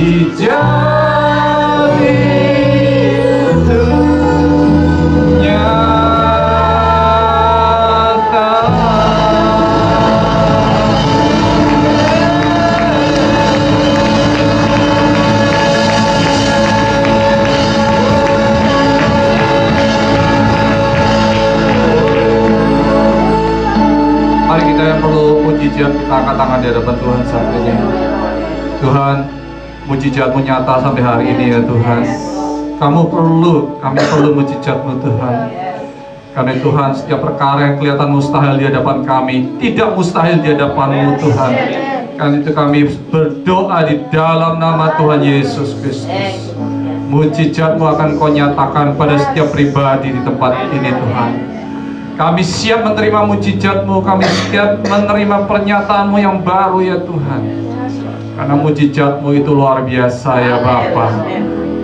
mujizat mujizatmu nyata sampai hari ini ya Tuhan. Kamu perlu, kami perlu mujizatmu Tuhan. Karena Tuhan, setiap perkara yang kelihatan mustahil di hadapan kami, tidak mustahil di hadapanmu Tuhan. Karena itu kami berdoa di dalam nama Tuhan Yesus Kristus. Mujizatmu akan kau nyatakan pada setiap pribadi di tempat ini Tuhan. Kami siap menerima mujizatmu, kami siap menerima pernyataanmu yang baru ya Tuhan. Karena mujizatmu itu luar biasa ya Bapa.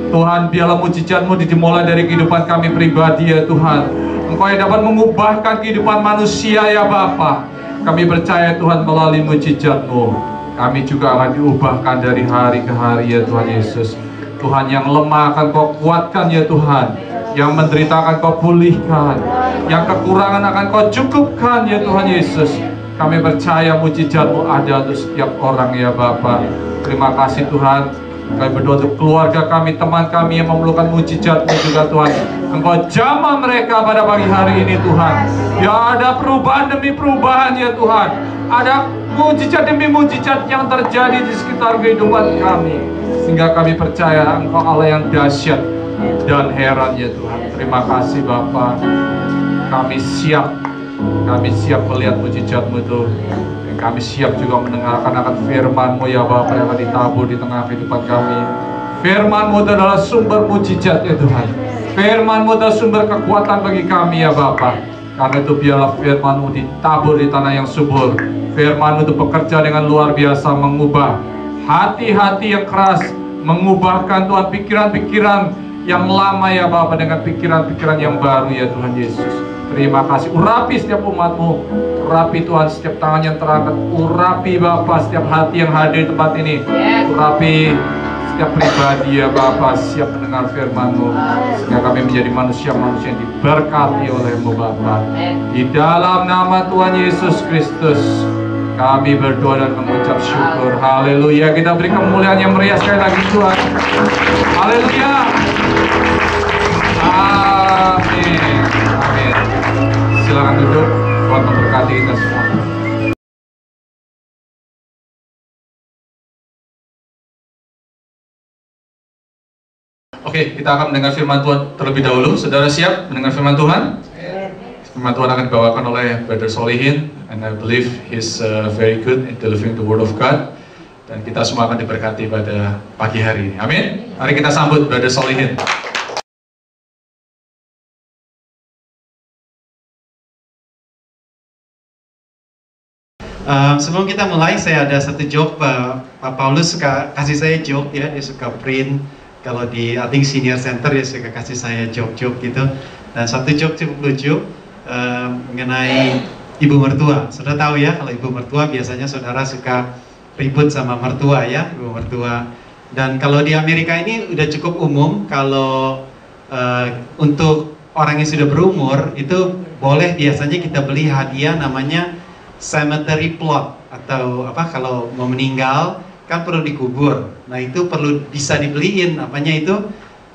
Tuhan, biarlah mujizatmu dimulai dari kehidupan kami pribadi ya Tuhan. Engkau yang dapat mengubahkan kehidupan manusia ya Bapa. Kami percaya Tuhan melalui mujizatmu. Kami juga akan diubahkan dari hari ke hari ya Tuhan Yesus. Tuhan yang lemah akan kau kuatkan ya Tuhan. Yang menderita akan kau pulihkan. Yang kekurangan akan kau cukupkan ya Tuhan Yesus. Kami percaya mujizatmu ada untuk setiap orang ya Bapa. Terima kasih Tuhan. Kami berdoa untuk keluarga kami, teman kami yang memerlukan mujizatmu juga Tuhan. Engkau jamah mereka pada pagi hari ini Tuhan. Ya ada perubahan demi perubahan ya Tuhan. Ada mujizat demi mujizat yang terjadi di sekitar kehidupan kami. Sehingga kami percaya Engkau Allah yang dahsyat dan heran ya Tuhan. Terima kasih Bapak. Kami siap, kami siap melihat mujizatmu itu. Dan kami siap juga mendengarkan akan firman-Mu ya Bapak yang akan ditabur di tengah kehidupan kami. Firman-Mu adalah sumber mujizat ya Tuhan. Firman-Mu adalah sumber kekuatan bagi kami ya Bapak. Karena itu biarlah firman-Mu ditabur di tanah yang subur. Firman-Mu itu bekerja dengan luar biasa mengubah hati-hati yang keras, mengubahkan Tuhan pikiran-pikiran yang lama ya Bapak dengan pikiran-pikiran yang baru ya Tuhan Yesus. Terima kasih. Urapi setiap umatmu. Urapi Tuhan setiap tangan yang terangkat. Urapi Bapak setiap hati yang hadir di tempat ini. Urapi setiap pribadi ya Bapak siap mendengar firman-Mu. Sehingga kami menjadi manusia-manusia yang diberkati oleh-Mu Bapak. Di dalam nama Tuhan Yesus Kristus. Kami berdoa dan mengucap syukur. Haleluya. Kita beri kemuliaan yang meriah sekali lagi Tuhan. Haleluya. Amin. Silakan duduk. Tuhan memberkati kita semua. Oke, kita akan mendengar firman Tuhan terlebih dahulu. Saudara siap mendengar firman Tuhan? Firman Tuhan akan dibawakan oleh Brother Solihin, and I believe he's uh, very good in delivering the word of God. Dan kita semua akan diberkati pada pagi hari ini. Amin. Mari kita sambut Brother Solihin. Um, sebelum kita mulai, saya ada satu joke. Uh, Pak Paulus suka kasih saya joke ya, dia suka print. Kalau di I senior center dia suka kasih saya joke-joke gitu. Dan satu joke cukup lucu um, mengenai ibu mertua. Saudara tahu ya, kalau ibu mertua biasanya saudara suka ribut sama mertua ya, ibu mertua. Dan kalau di Amerika ini udah cukup umum kalau uh, untuk orang yang sudah berumur itu boleh biasanya kita beli hadiah namanya cemetery plot atau apa kalau mau meninggal kan perlu dikubur. Nah itu perlu bisa dibeliin apanya itu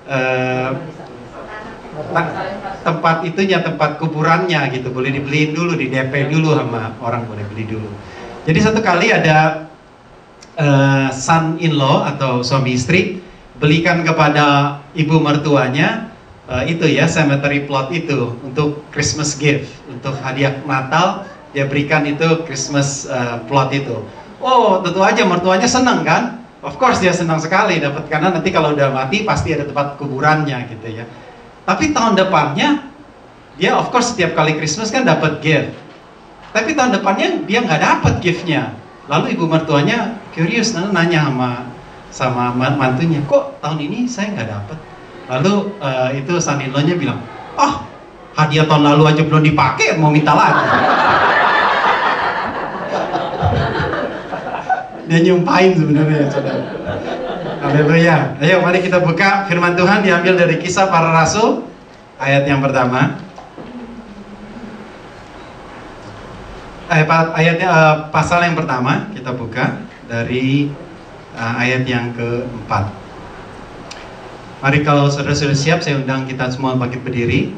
eh, tempat itunya tempat kuburannya gitu boleh dibeliin dulu di DP dulu sama orang boleh beli dulu. Jadi satu kali ada eh, son in law atau suami istri belikan kepada ibu mertuanya eh, itu ya cemetery plot itu untuk Christmas gift untuk hadiah Natal dia berikan itu Christmas uh, plot itu. Oh, tentu aja mertuanya senang kan? Of course dia senang sekali dapat karena nanti kalau udah mati pasti ada tempat kuburannya gitu ya. Tapi tahun depannya dia of course setiap kali Christmas kan dapat gift. Tapi tahun depannya dia nggak dapat giftnya. Lalu ibu mertuanya curious nanya sama sama mantunya, kok tahun ini saya nggak dapat? Lalu uh, itu Sanilonya bilang, ah hadiah tahun lalu aja belum dipakai mau minta lagi. Dia nyumpain sebenarnya saudara. Haleluya. Ayo mari kita buka firman Tuhan diambil dari kisah para rasul ayat yang pertama. Ayat, ayatnya uh, pasal yang pertama kita buka dari uh, ayat yang keempat. Mari kalau saudara sudah siap, saya undang kita semua bangkit berdiri.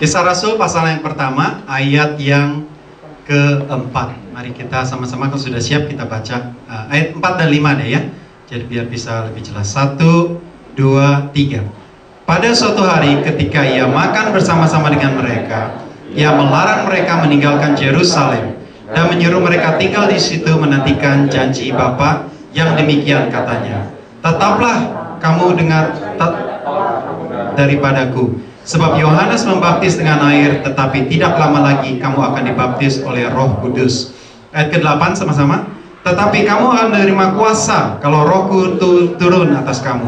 Kisah Rasul pasal yang pertama, ayat yang keempat. Mari kita sama-sama kalau sudah siap kita baca uh, ayat 4 dan 5 deh ya. Jadi biar bisa lebih jelas. Satu, dua, tiga. Pada suatu hari ketika ia makan bersama-sama dengan mereka, ia melarang mereka meninggalkan Yerusalem dan menyuruh mereka tinggal di situ menantikan janji Bapa yang demikian katanya. Tetaplah kamu dengar daripadaku. Sebab Yohanes membaptis dengan air, tetapi tidak lama lagi kamu akan dibaptis oleh Roh Kudus. Ayat ke-8 sama-sama. Tetapi kamu akan menerima kuasa kalau rohku turun atas kamu.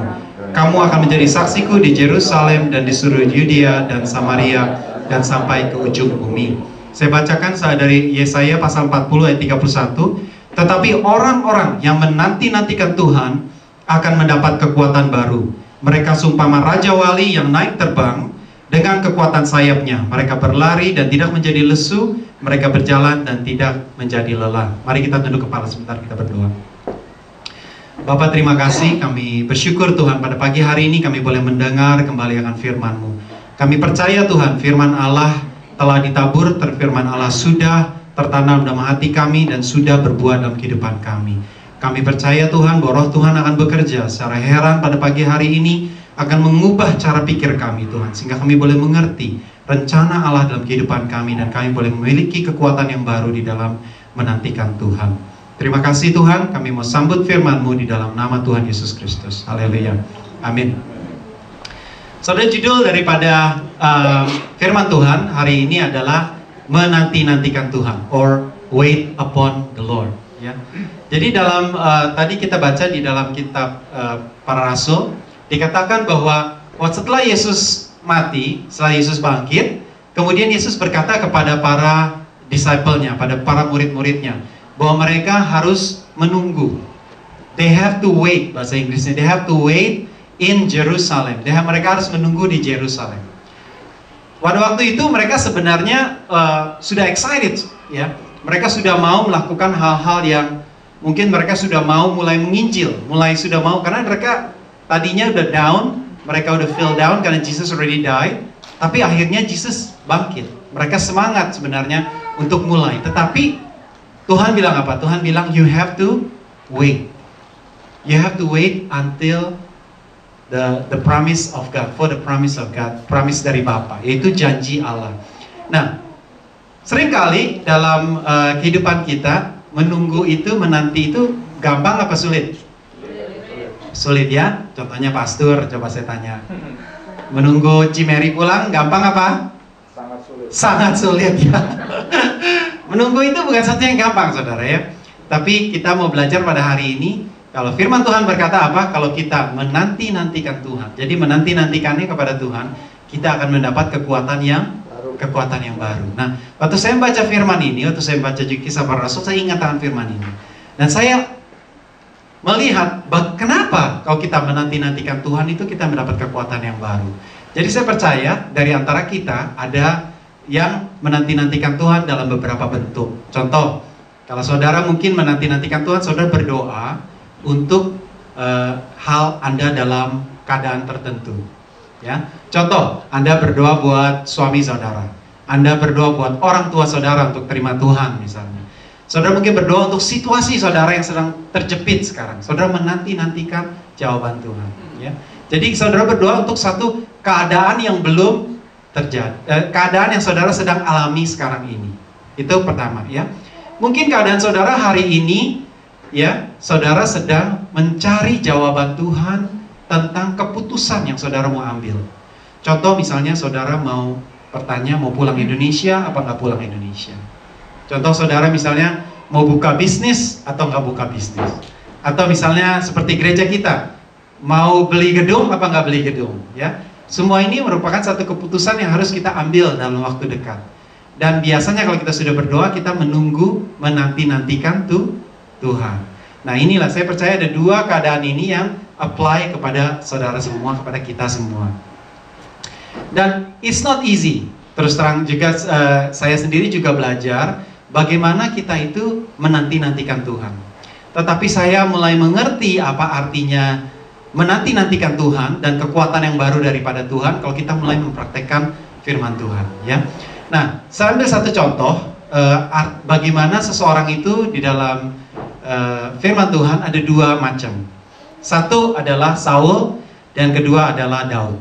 Kamu akan menjadi saksiku di Yerusalem dan di seluruh Yudea dan Samaria dan sampai ke ujung bumi. Saya bacakan dari Yesaya pasal 40 ayat 31. Tetapi orang-orang yang menanti-nantikan Tuhan akan mendapat kekuatan baru. Mereka sumpama Raja Wali yang naik terbang dengan kekuatan sayapnya. Mereka berlari dan tidak menjadi lesu, mereka berjalan dan tidak menjadi lelah. Mari kita tunduk kepala sebentar, kita berdoa. Bapak terima kasih, kami bersyukur Tuhan pada pagi hari ini kami boleh mendengar kembali akan firman-Mu. Kami percaya Tuhan firman Allah telah ditabur, firman Allah sudah tertanam dalam hati kami dan sudah berbuah dalam kehidupan kami. Kami percaya Tuhan bahwa roh Tuhan akan bekerja secara heran pada pagi hari ini akan mengubah cara pikir kami Tuhan sehingga kami boleh mengerti rencana Allah dalam kehidupan kami dan kami boleh memiliki kekuatan yang baru di dalam menantikan Tuhan. Terima kasih Tuhan, kami mau sambut firman-Mu di dalam nama Tuhan Yesus Kristus. Haleluya. Amin. Saudara judul daripada uh, firman Tuhan hari ini adalah menanti-nantikan Tuhan or wait upon the Lord. Ya. Jadi dalam uh, tadi kita baca di dalam kitab uh, para rasul dikatakan bahwa setelah Yesus mati, setelah Yesus bangkit, kemudian Yesus berkata kepada para disciple-nya, pada para murid-muridnya, bahwa mereka harus menunggu. They have to wait bahasa Inggrisnya. They have to wait in Jerusalem. They have, mereka harus menunggu di Jerusalem. Pada waktu itu mereka sebenarnya uh, sudah excited, ya. Mereka sudah mau melakukan hal-hal yang mungkin mereka sudah mau mulai menginjil, mulai sudah mau karena mereka tadinya udah down, mereka udah feel down karena Jesus already died, tapi akhirnya Jesus bangkit. Mereka semangat sebenarnya untuk mulai, tetapi Tuhan bilang apa? Tuhan bilang you have to wait. You have to wait until the the promise of God, for the promise of God, promise dari Bapa, yaitu janji Allah. Nah, sering kali dalam uh, kehidupan kita menunggu itu, menanti itu gampang apa sulit? Sulit ya. Contohnya pastor, coba saya tanya. Menunggu Cimeri pulang gampang apa? Sangat sulit. Sangat sulit ya. Menunggu itu bukan satu yang gampang, saudara ya. Tapi kita mau belajar pada hari ini, kalau firman Tuhan berkata apa? Kalau kita menanti-nantikan Tuhan. Jadi menanti-nantikannya kepada Tuhan, kita akan mendapat kekuatan yang kekuatan yang baru. Nah, waktu saya membaca firman ini, waktu saya membaca kisah para rasul, saya ingat akan firman ini. Dan saya melihat kenapa kalau kita menanti-nantikan Tuhan itu kita mendapat kekuatan yang baru. Jadi saya percaya dari antara kita ada yang menanti-nantikan Tuhan dalam beberapa bentuk. Contoh, kalau saudara mungkin menanti-nantikan Tuhan, saudara berdoa untuk uh, hal Anda dalam keadaan tertentu. Ya, contoh, Anda berdoa buat suami saudara, Anda berdoa buat orang tua saudara untuk terima Tuhan misalnya. Saudara mungkin berdoa untuk situasi saudara yang sedang terjepit sekarang. Saudara menanti-nantikan jawaban Tuhan. Ya, jadi saudara berdoa untuk satu keadaan yang belum terjadi eh, keadaan yang saudara sedang alami sekarang ini. Itu pertama ya. Mungkin keadaan saudara hari ini ya, saudara sedang mencari jawaban Tuhan tentang keputusan yang saudara mau ambil. Contoh misalnya saudara mau bertanya mau pulang Indonesia apa nggak pulang Indonesia. Contoh saudara misalnya mau buka bisnis atau nggak buka bisnis. Atau misalnya seperti gereja kita mau beli gedung apa nggak beli gedung ya semua ini merupakan satu keputusan yang harus kita ambil dalam waktu dekat. dan biasanya kalau kita sudah berdoa kita menunggu menanti-nantikan tuh Tuhan. Nah inilah saya percaya ada dua keadaan ini yang apply kepada saudara semua, kepada kita semua. Dan it's not easy. Terus terang juga uh, saya sendiri juga belajar bagaimana kita itu menanti-nantikan Tuhan. Tetapi saya mulai mengerti apa artinya menanti-nantikan Tuhan dan kekuatan yang baru daripada Tuhan kalau kita mulai mempraktekkan firman Tuhan, ya. Nah, saya ambil satu contoh uh, bagaimana seseorang itu di dalam uh, firman Tuhan ada dua macam. Satu adalah Saul dan kedua adalah Daud.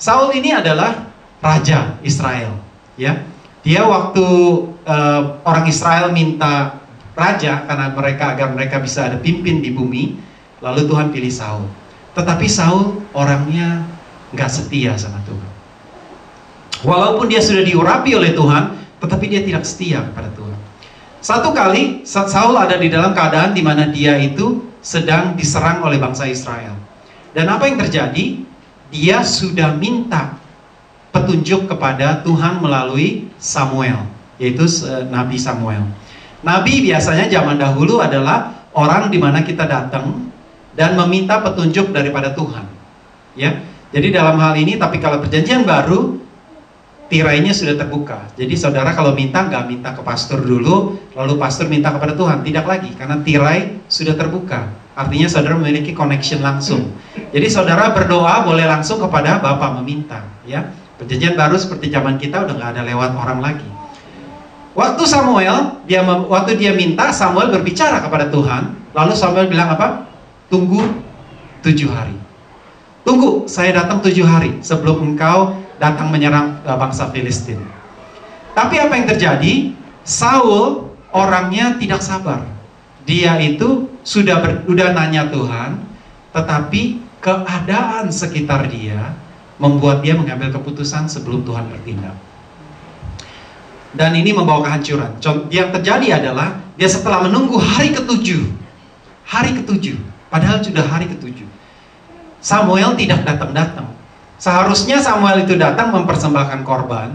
Saul ini adalah raja Israel, ya. Dia waktu uh, orang Israel minta raja karena mereka agar mereka bisa ada pimpin di bumi, lalu Tuhan pilih Saul. Tetapi Saul orangnya nggak setia sama Tuhan. Walaupun dia sudah diurapi oleh Tuhan, tetapi dia tidak setia pada Tuhan. Satu kali Saul ada di dalam keadaan di mana dia itu sedang diserang oleh bangsa Israel. Dan apa yang terjadi? Dia sudah minta petunjuk kepada Tuhan melalui Samuel, yaitu Nabi Samuel. Nabi biasanya zaman dahulu adalah orang di mana kita datang dan meminta petunjuk daripada Tuhan. Ya. Jadi dalam hal ini tapi kalau perjanjian baru tirainya sudah terbuka. Jadi saudara kalau minta nggak minta ke pastor dulu, lalu pastor minta kepada Tuhan, tidak lagi karena tirai sudah terbuka. Artinya saudara memiliki connection langsung. Jadi saudara berdoa boleh langsung kepada Bapa meminta, ya. Perjanjian baru seperti zaman kita udah nggak ada lewat orang lagi. Waktu Samuel dia waktu dia minta Samuel berbicara kepada Tuhan, lalu Samuel bilang apa? Tunggu tujuh hari. Tunggu, saya datang tujuh hari sebelum engkau datang menyerang uh, bangsa Filistin. Tapi apa yang terjadi? Saul orangnya tidak sabar. Dia itu sudah ber, sudah nanya Tuhan, tetapi keadaan sekitar dia membuat dia mengambil keputusan sebelum Tuhan bertindak. Dan ini membawa kehancuran. Yang terjadi adalah dia setelah menunggu hari ketujuh, hari ketujuh, padahal sudah hari ketujuh, Samuel tidak datang-datang. Seharusnya Samuel itu datang mempersembahkan korban,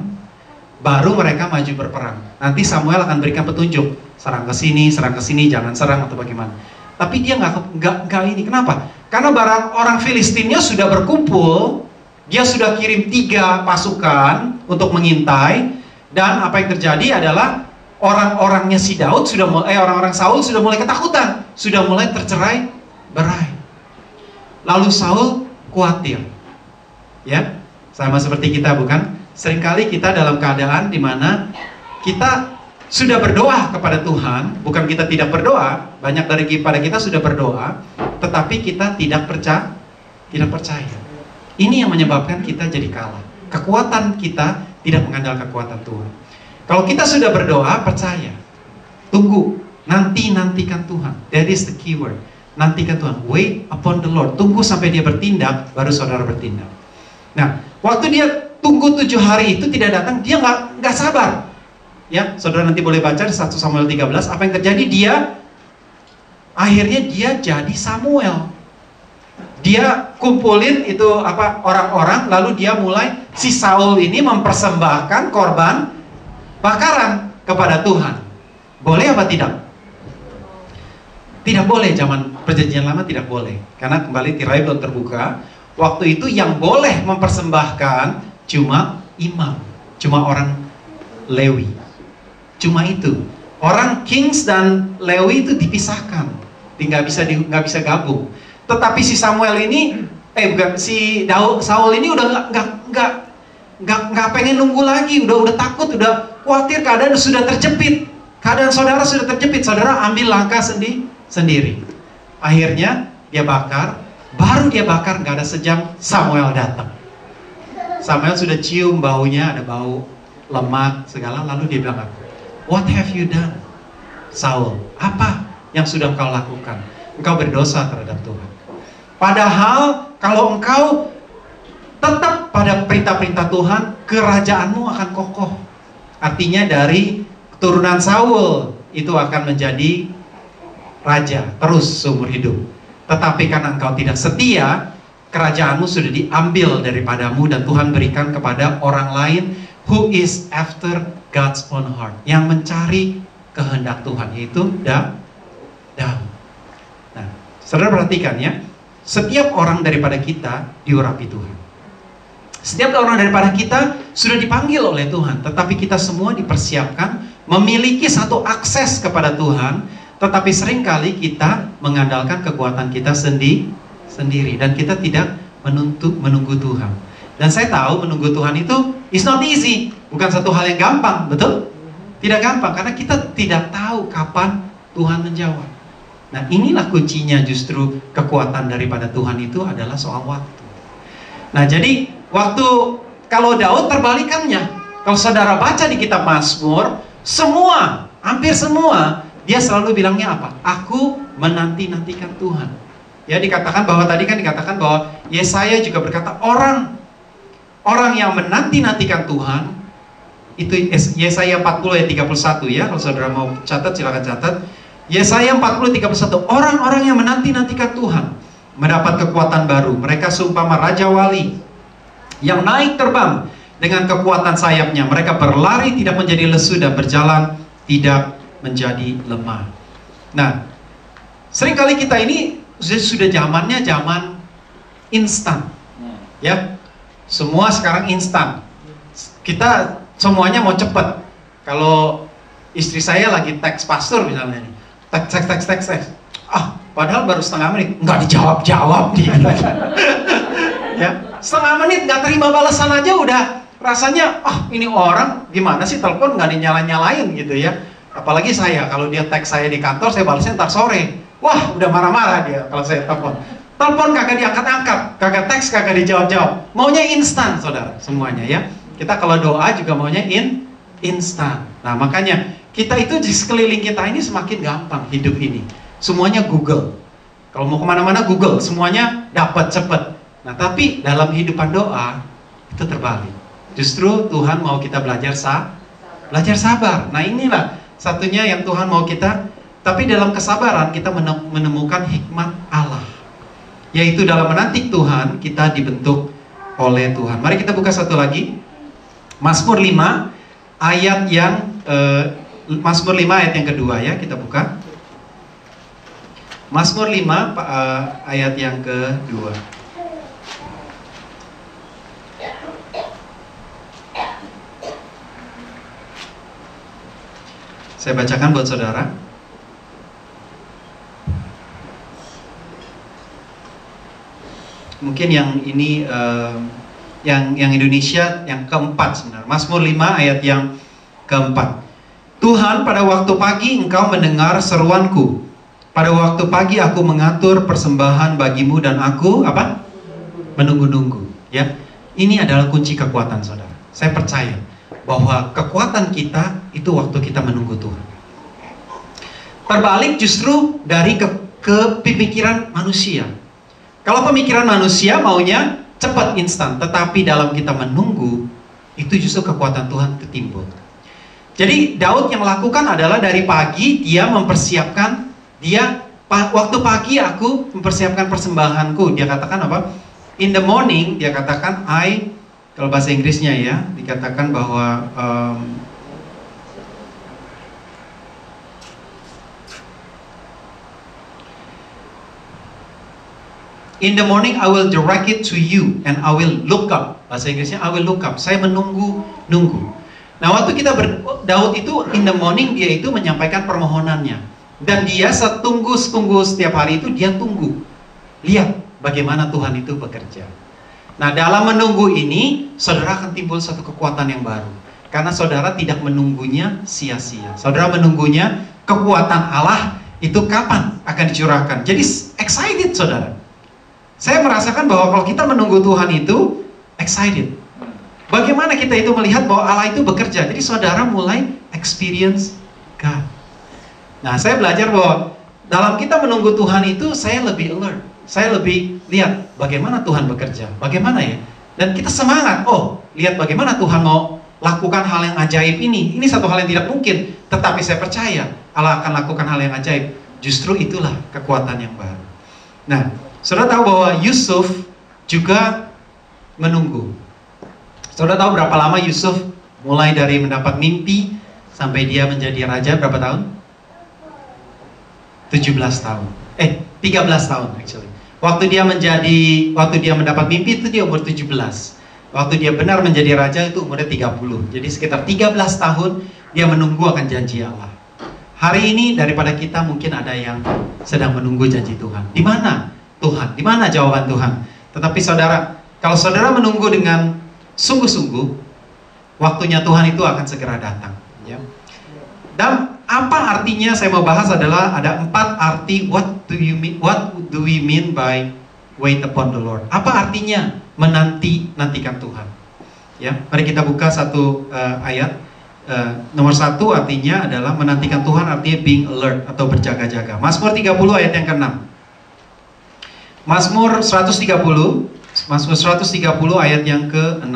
baru mereka maju berperang. Nanti Samuel akan berikan petunjuk, serang ke sini, serang ke sini, jangan serang atau bagaimana. Tapi dia nggak nggak nggak ini. Kenapa? Karena barang orang Filistinnya sudah berkumpul, dia sudah kirim tiga pasukan untuk mengintai, dan apa yang terjadi adalah orang-orangnya si Daud sudah mulai, eh, orang-orang Saul sudah mulai ketakutan, sudah mulai tercerai berai. Lalu Saul khawatir, Ya, sama seperti kita bukan? Seringkali kita dalam keadaan di mana kita sudah berdoa kepada Tuhan, bukan kita tidak berdoa, banyak dari pada kita sudah berdoa, tetapi kita tidak percaya, tidak percaya. Ini yang menyebabkan kita jadi kalah. Kekuatan kita tidak mengandalkan kekuatan Tuhan. Kalau kita sudah berdoa, percaya. Tunggu, nanti nantikan Tuhan. That is the keyword. Nantikan Tuhan. Wait upon the Lord. Tunggu sampai dia bertindak, baru saudara bertindak. Nah, waktu dia tunggu tujuh hari itu tidak datang, dia nggak nggak sabar. Ya, saudara nanti boleh baca di 1 Samuel 13 apa yang terjadi dia akhirnya dia jadi Samuel. Dia kumpulin itu apa orang-orang lalu dia mulai si Saul ini mempersembahkan korban bakaran kepada Tuhan. Boleh apa tidak? Tidak boleh zaman perjanjian lama tidak boleh karena kembali tirai belum terbuka Waktu itu yang boleh mempersembahkan cuma imam, cuma orang Lewi. Cuma itu. Orang Kings dan Lewi itu dipisahkan, nggak bisa nggak bisa gabung. Tetapi si Samuel ini, eh bukan si Daud Saul ini udah nggak nggak nggak nggak pengen nunggu lagi, udah udah takut, udah khawatir keadaan sudah terjepit. Keadaan saudara sudah terjepit, saudara ambil langkah sendi sendiri. Akhirnya dia bakar, Baru dia bakar nggak ada sejam Samuel datang. Samuel sudah cium baunya, ada bau lemak segala. Lalu dia bilang What have you done? Saul, apa yang sudah engkau lakukan? Engkau berdosa terhadap Tuhan. Padahal kalau engkau tetap pada perintah-perintah Tuhan, kerajaanmu akan kokoh. Artinya dari keturunan Saul itu akan menjadi raja terus seumur hidup. Tetapi karena engkau tidak setia, kerajaanmu sudah diambil daripadamu dan Tuhan berikan kepada orang lain who is after God's own heart, yang mencari kehendak Tuhan yaitu da Daud. Nah, saudara perhatikan ya, setiap orang daripada kita diurapi Tuhan. Setiap orang daripada kita sudah dipanggil oleh Tuhan, tetapi kita semua dipersiapkan memiliki satu akses kepada Tuhan, tetapi sering kali kita mengandalkan kekuatan kita sendi sendiri dan kita tidak menuntut menunggu Tuhan. Dan saya tahu menunggu Tuhan itu is not easy, bukan satu hal yang gampang, betul? Tidak gampang karena kita tidak tahu kapan Tuhan menjawab. Nah, inilah kuncinya justru kekuatan daripada Tuhan itu adalah soal waktu. Nah, jadi waktu kalau Daud terbalikannya. Kalau saudara baca di kitab Mazmur, semua, hampir semua, dia selalu bilangnya apa? Aku menanti-nantikan Tuhan. Ya dikatakan bahwa tadi kan dikatakan bahwa Yesaya juga berkata orang orang yang menanti-nantikan Tuhan itu Yesaya 40 ayat 31 ya kalau saudara mau catat silakan catat Yesaya 40 31 orang-orang yang menanti-nantikan Tuhan mendapat kekuatan baru. Mereka seumpama raja wali yang naik terbang dengan kekuatan sayapnya. Mereka berlari tidak menjadi lesu dan berjalan tidak menjadi lemah. Nah sering kali kita ini sudah zamannya zaman instan. Ya semua sekarang instan. Kita semuanya mau cepet. Kalau istri saya lagi teks pastor misalnya teks teks teks teks teks. Ah padahal baru setengah menit. Nggak dijawab jawab dia. Ya setengah menit nggak terima balasan aja udah. Rasanya ah ini orang gimana sih telepon nggak dinyala nyalain gitu ya. Apalagi saya kalau dia teks saya di kantor saya balasnya ntar sore. Wah udah marah-marah dia kalau saya telepon. Telepon kagak diangkat-angkat kagak teks kagak dijawab-jawab. Maunya instan saudara semuanya ya. Kita kalau doa juga maunya in instan. Nah makanya kita itu di sekeliling kita ini semakin gampang hidup ini semuanya Google kalau mau ke mana-mana Google semuanya dapat cepet Nah, tapi dalam hidupan doa itu terbalik. Justru Tuhan mau kita belajar sah, belajar sabar. Nah, inilah satunya yang Tuhan mau kita tapi dalam kesabaran kita menemukan hikmat Allah. Yaitu dalam menanti Tuhan kita dibentuk oleh Tuhan. Mari kita buka satu lagi. Mazmur 5 ayat yang eh, Mazmur 5 ayat yang kedua ya, kita buka. Mazmur 5 eh, ayat yang kedua. Saya bacakan buat saudara. Mungkin yang ini uh, yang yang Indonesia yang keempat sebenarnya. Mazmur 5 ayat yang keempat. Tuhan pada waktu pagi engkau mendengar seruanku. Pada waktu pagi aku mengatur persembahan bagimu dan aku apa? Menunggu-nunggu, ya. Ini adalah kunci kekuatan saudara. Saya percaya bahwa kekuatan kita itu waktu kita menunggu Tuhan. Terbalik justru dari ke, manusia. Kalau pemikiran manusia maunya cepat instan, tetapi dalam kita menunggu itu justru kekuatan Tuhan ketimbul. Jadi Daud yang lakukan adalah dari pagi dia mempersiapkan dia waktu pagi aku mempersiapkan persembahanku. Dia katakan apa? In the morning dia katakan I kalau bahasa Inggrisnya ya dikatakan bahwa um, In the morning I will direct it to you and I will look up. Bahasa Inggrisnya I will look up. Saya menunggu nunggu. Nah, waktu kita ber, Daud itu in the morning dia itu menyampaikan permohonannya. Dan dia setunggu setunggu setiap hari itu dia tunggu. Lihat bagaimana Tuhan itu bekerja. Nah, dalam menunggu ini, saudara akan timbul satu kekuatan yang baru. Karena saudara tidak menunggunya sia-sia. Saudara menunggunya kekuatan Allah itu kapan akan dicurahkan. Jadi excited saudara. Saya merasakan bahwa kalau kita menunggu Tuhan itu excited. Bagaimana kita itu melihat bahwa Allah itu bekerja. Jadi saudara mulai experience God. Nah, saya belajar bahwa dalam kita menunggu Tuhan itu saya lebih alert saya lebih lihat bagaimana Tuhan bekerja, bagaimana ya. Dan kita semangat, oh lihat bagaimana Tuhan mau lakukan hal yang ajaib ini. Ini satu hal yang tidak mungkin, tetapi saya percaya Allah akan lakukan hal yang ajaib. Justru itulah kekuatan yang baru. Nah, saudara tahu bahwa Yusuf juga menunggu. Saudara tahu berapa lama Yusuf Mulai dari mendapat mimpi sampai dia menjadi raja berapa tahun? 17 tahun. Eh, 13 tahun actually. Waktu dia menjadi waktu dia mendapat mimpi itu dia umur 17. Waktu dia benar menjadi raja itu umurnya 30. Jadi sekitar 13 tahun dia menunggu akan janji Allah. Hari ini daripada kita mungkin ada yang sedang menunggu janji Tuhan. Di mana Tuhan? Di mana jawaban Tuhan? Tetapi saudara, kalau saudara menunggu dengan sungguh-sungguh, waktunya Tuhan itu akan segera datang. Ya. Dan apa artinya saya mau bahas adalah ada empat arti what do you mean what do we mean by wait upon the Lord? Apa artinya menanti nantikan Tuhan? Ya, mari kita buka satu uh, ayat. Uh, nomor satu artinya adalah menantikan Tuhan artinya being alert atau berjaga-jaga. Mazmur 30 ayat yang ke-6. Mazmur 130, Mazmur 130 ayat yang ke-6.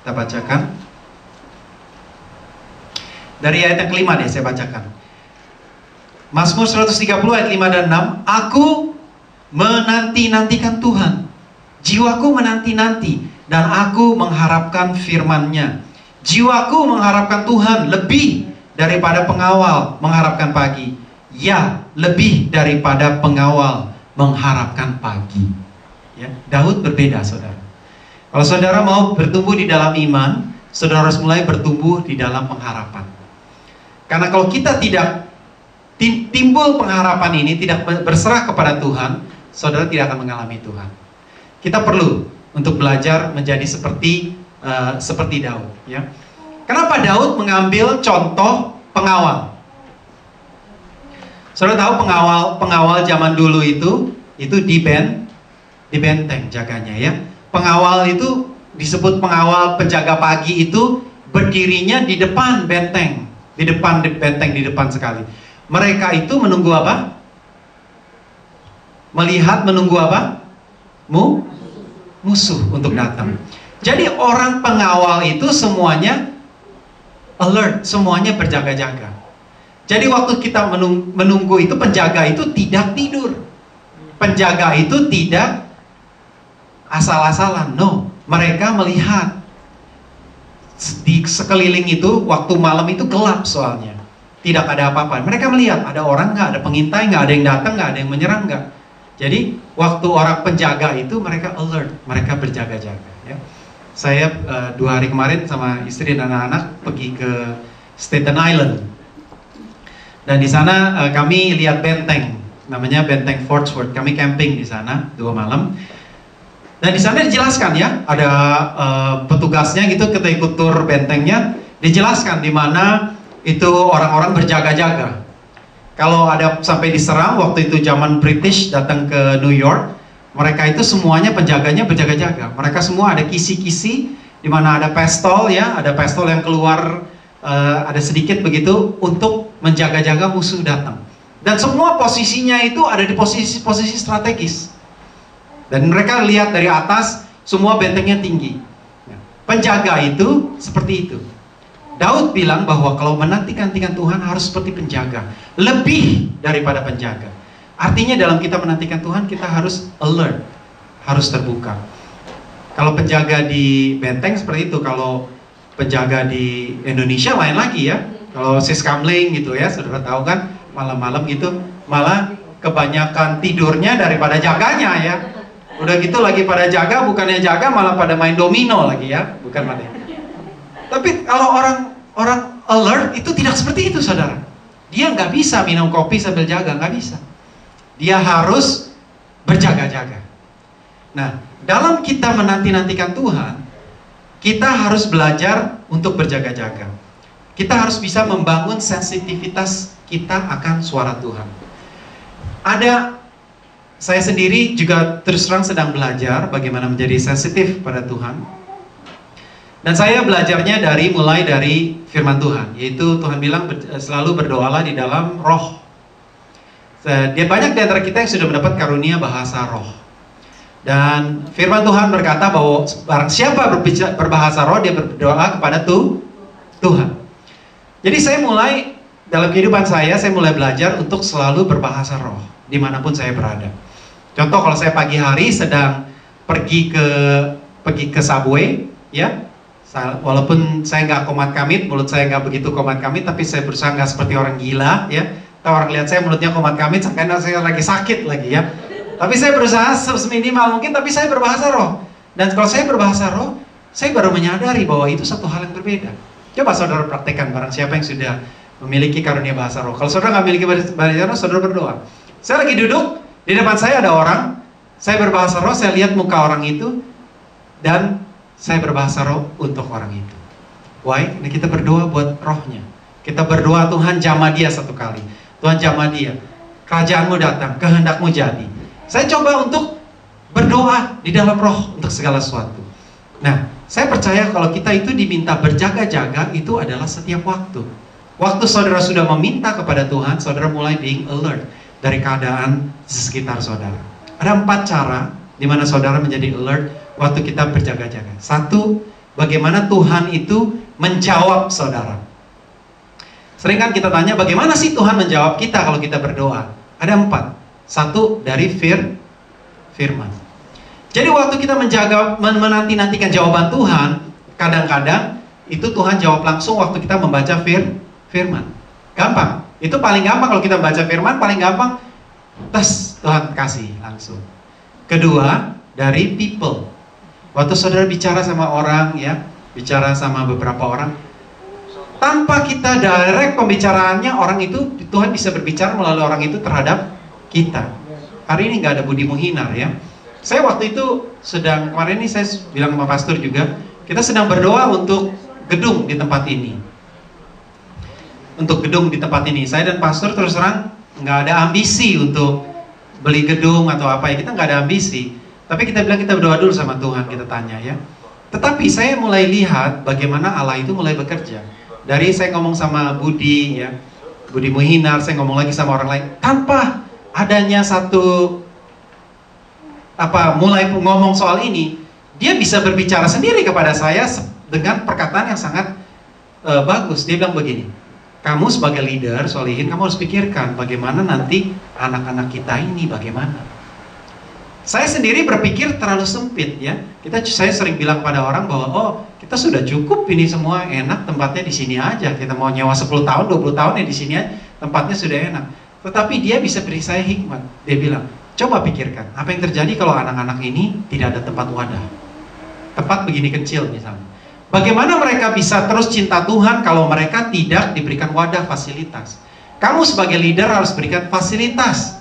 Kita bacakan. Dari ayat yang kelima deh saya bacakan. Mazmur 130 ayat 5 dan 6. Aku menanti-nantikan Tuhan. Jiwaku menanti-nanti dan aku mengharapkan firman-Nya. Jiwaku mengharapkan Tuhan lebih daripada pengawal mengharapkan pagi. Ya, lebih daripada pengawal mengharapkan pagi. Ya, Daud berbeda, saudara. Kalau saudara mau bertumbuh di dalam iman, saudara harus mulai bertumbuh di dalam pengharapan. Karena kalau kita tidak timbul pengharapan ini, tidak berserah kepada Tuhan, saudara tidak akan mengalami Tuhan. Kita perlu untuk belajar menjadi seperti uh, seperti Daud. Ya. Kenapa Daud mengambil contoh pengawal? Saudara tahu pengawal pengawal zaman dulu itu itu di bent di benteng jaganya ya. Pengawal itu disebut pengawal penjaga pagi itu berdirinya di depan benteng, di depan di benteng di depan sekali. Mereka itu menunggu apa? Melihat menunggu apa? Mu musuh untuk datang. Jadi orang pengawal itu semuanya alert, semuanya berjaga-jaga. Jadi waktu kita menunggu itu penjaga itu tidak tidur. Penjaga itu tidak asal-asalan. No, mereka melihat di sekeliling itu waktu malam itu gelap soalnya. Tidak ada apa-apa. Mereka melihat ada orang nggak, ada pengintai nggak, ada yang datang nggak, ada yang menyerang nggak. Jadi waktu orang penjaga itu mereka alert, mereka berjaga-jaga. Ya. Saya uh, dua hari kemarin sama istri dan anak-anak pergi ke Staten Island. Dan di sana uh, kami lihat benteng, namanya benteng Fort Worth. Kami camping di sana dua malam. Dan di sana dijelaskan ya, ada uh, petugasnya gitu kita ikut tur bentengnya, dijelaskan di mana itu orang-orang berjaga-jaga. Kalau ada sampai diserang waktu itu zaman British datang ke New York, mereka itu semuanya penjaganya berjaga-jaga. Mereka semua ada kisi-kisi di mana ada pistol ya, ada pistol yang keluar uh, ada sedikit begitu untuk menjaga-jaga musuh datang. Dan semua posisinya itu ada di posisi-posisi strategis. Dan mereka lihat dari atas, semua bentengnya tinggi. Penjaga itu seperti itu. Daud bilang bahwa kalau menantikan-nantikan Tuhan harus seperti penjaga. Lebih daripada penjaga. Artinya dalam kita menantikan Tuhan, kita harus alert. Harus terbuka. Kalau penjaga di benteng seperti itu, kalau penjaga di Indonesia lain lagi ya. Kalau siskamling gitu ya, saudara tahu kan, malam-malam gitu, malah kebanyakan tidurnya daripada jaganya ya. Udah gitu lagi pada jaga, bukannya jaga malah pada main domino lagi ya, bukan mana. Tapi kalau orang orang alert itu tidak seperti itu, saudara. Dia nggak bisa minum kopi sambil jaga, nggak bisa. Dia harus berjaga-jaga. Nah, dalam kita menanti-nantikan Tuhan, kita harus belajar untuk berjaga-jaga. Kita harus bisa membangun sensitivitas kita akan suara Tuhan. Ada saya sendiri juga terus terang sedang belajar bagaimana menjadi sensitif pada Tuhan. Dan saya belajarnya dari mulai dari firman Tuhan, yaitu Tuhan bilang selalu berdoalah di dalam roh. Dia banyak di antara kita yang sudah mendapat karunia bahasa roh. Dan firman Tuhan berkata bahwa barang siapa berbahasa roh, dia berdoa kepada tuh, Tuhan. Jadi saya mulai, dalam kehidupan saya, saya mulai belajar untuk selalu berbahasa roh, di mana pun saya berada. Contoh kalau saya pagi hari sedang pergi ke pergi ke subway, ya, walaupun saya nggak komat kamit, mulut saya nggak begitu komat kamit, tapi saya berusaha nggak seperti orang gila ya. Tahu orang lihat saya mulutnya komat kamit, karena saya lagi sakit lagi ya. Tapi saya berusaha seminimal mungkin, tapi saya berbahasa roh. Dan kalau saya berbahasa roh, saya baru menyadari bahwa itu satu hal yang berbeda. Coba saudara praktekkan barang siapa yang sudah memiliki karunia bahasa roh. Kalau saudara nggak memiliki bahasa roh, saudara berdoa. Saya lagi duduk, di depan saya ada orang, saya berbahasa roh, saya lihat muka orang itu, dan saya berbahasa roh untuk orang itu. Why? Ini kita berdoa buat rohnya. Kita berdoa Tuhan jamah dia satu kali. Tuhan jamah dia. Kerajaanmu datang, kehendakmu jadi. Saya coba untuk berdoa di dalam roh untuk segala sesuatu. Nah, saya percaya kalau kita itu diminta berjaga-jaga itu adalah setiap waktu. Waktu saudara sudah meminta kepada Tuhan, saudara mulai being alert dari keadaan sekitar saudara. Ada empat cara di mana saudara menjadi alert waktu kita berjaga-jaga. Satu, bagaimana Tuhan itu menjawab saudara. Sering kan kita tanya, bagaimana sih Tuhan menjawab kita kalau kita berdoa? Ada empat. Satu, dari fir, firman. Jadi waktu kita menjaga, menanti-nantikan jawaban Tuhan, kadang-kadang itu Tuhan jawab langsung waktu kita membaca fir, firman. Gampang. Itu paling gampang kalau kita baca firman, paling gampang. Tes Tuhan kasih langsung. Kedua, dari people. Waktu saudara bicara sama orang ya, bicara sama beberapa orang, tanpa kita direct pembicaraannya orang itu Tuhan bisa berbicara melalui orang itu terhadap kita. Hari ini nggak ada budi muhinar ya. Saya waktu itu sedang kemarin ini saya bilang sama pastor juga, kita sedang berdoa untuk gedung di tempat ini. Untuk gedung di tempat ini, saya dan pastor terus terang nggak ada ambisi untuk beli gedung atau apa ya kita nggak ada ambisi. Tapi kita bilang kita berdoa dulu sama Tuhan, kita tanya ya. Tetapi saya mulai lihat bagaimana Allah itu mulai bekerja. Dari saya ngomong sama Budi ya, Budi Muhinar, saya ngomong lagi sama orang lain, tanpa adanya satu apa mulai ngomong soal ini, dia bisa berbicara sendiri kepada saya dengan perkataan yang sangat uh, bagus. Dia bilang begini, kamu sebagai leader, solihin, kamu harus pikirkan bagaimana nanti anak-anak kita ini bagaimana saya sendiri berpikir terlalu sempit ya. Kita saya sering bilang pada orang bahwa oh, kita sudah cukup ini semua enak tempatnya di sini aja. Kita mau nyewa 10 tahun, 20 tahun ya di sini aja, tempatnya sudah enak. Tetapi dia bisa beri saya hikmat. Dia bilang, coba pikirkan, apa yang terjadi kalau anak-anak ini tidak ada tempat wadah? Tempat begini kecil misalnya. Bagaimana mereka bisa terus cinta Tuhan kalau mereka tidak diberikan wadah fasilitas? Kamu sebagai leader harus berikan fasilitas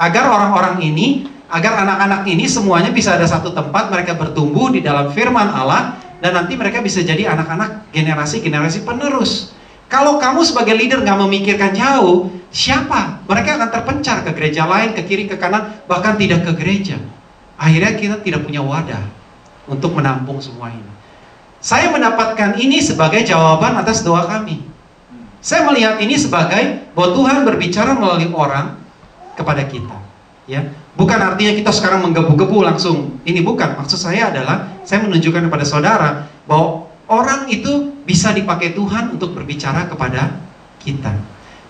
agar orang-orang ini agar anak-anak ini semuanya bisa ada satu tempat mereka bertumbuh di dalam firman Allah dan nanti mereka bisa jadi anak-anak generasi-generasi penerus. Kalau kamu sebagai leader nggak memikirkan jauh, siapa? Mereka akan terpencar ke gereja lain, ke kiri, ke kanan, bahkan tidak ke gereja. Akhirnya kita tidak punya wadah untuk menampung semua ini. Saya mendapatkan ini sebagai jawaban atas doa kami. Saya melihat ini sebagai bahwa Tuhan berbicara melalui orang kepada kita. Ya, Bukan artinya kita sekarang menggebu-gebu langsung. Ini bukan. Maksud saya adalah saya menunjukkan kepada saudara bahwa orang itu bisa dipakai Tuhan untuk berbicara kepada kita.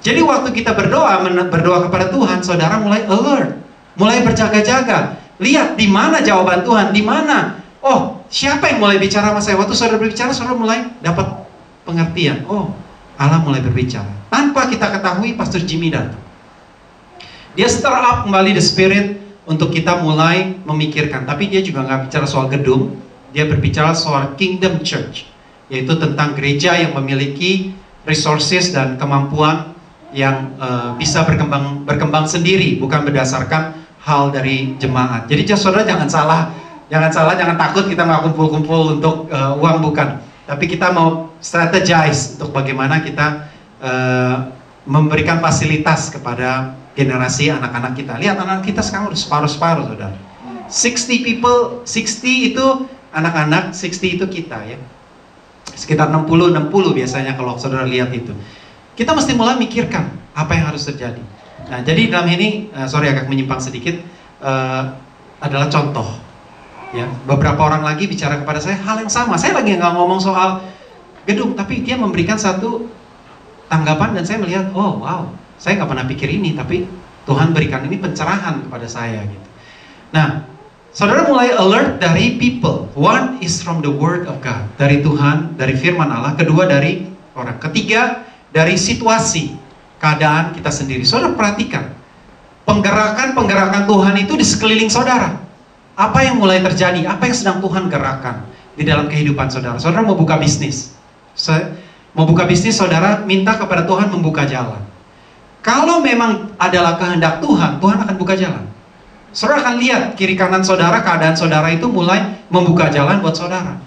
Jadi waktu kita berdoa, berdoa kepada Tuhan, saudara mulai alert, mulai berjaga-jaga. Lihat di mana jawaban Tuhan, di mana. Oh, siapa yang mulai bicara sama saya? Waktu saudara berbicara, saudara mulai dapat pengertian. Oh, Allah mulai berbicara. Tanpa kita ketahui, Pastor Jimmy datang. Dia stir up kembali the spirit untuk kita mulai memikirkan. Tapi dia juga nggak bicara soal gedung, dia berbicara soal kingdom church, yaitu tentang gereja yang memiliki resources dan kemampuan yang uh, bisa berkembang berkembang sendiri, bukan berdasarkan hal dari jemaat. Jadi saudara jangan salah, jangan salah, jangan takut kita mau kumpul-kumpul untuk uh, uang bukan. Tapi kita mau strategize untuk bagaimana kita uh, memberikan fasilitas kepada generasi anak-anak kita. Lihat anak-anak kita sekarang udah separuh-separuh, saudara. 60 people, 60 itu anak-anak, 60 itu kita ya. Sekitar 60-60 biasanya kalau saudara lihat itu. Kita mesti mulai mikirkan apa yang harus terjadi. Nah, jadi dalam ini, uh, sorry agak menyimpang sedikit, uh, adalah contoh. Ya, beberapa orang lagi bicara kepada saya hal yang sama. Saya lagi nggak ngomong soal gedung, tapi dia memberikan satu tanggapan dan saya melihat, oh wow, saya nggak pernah pikir ini, tapi Tuhan berikan ini pencerahan kepada saya gitu. Nah, Saudara mulai alert dari people. One is from the word of God. Dari Tuhan, dari firman Allah. Kedua dari orang. Ketiga dari situasi, keadaan kita sendiri. Saudara perhatikan. Penggerakan-penggerakan Tuhan itu di sekeliling saudara. Apa yang mulai terjadi? Apa yang sedang Tuhan gerakan di dalam kehidupan saudara? Saudara mau buka bisnis. Mau buka bisnis, saudara minta kepada Tuhan membuka jalan. Kalau memang adalah kehendak Tuhan, Tuhan akan buka jalan. Saudara akan lihat kiri kanan saudara, keadaan saudara itu mulai membuka jalan buat saudara.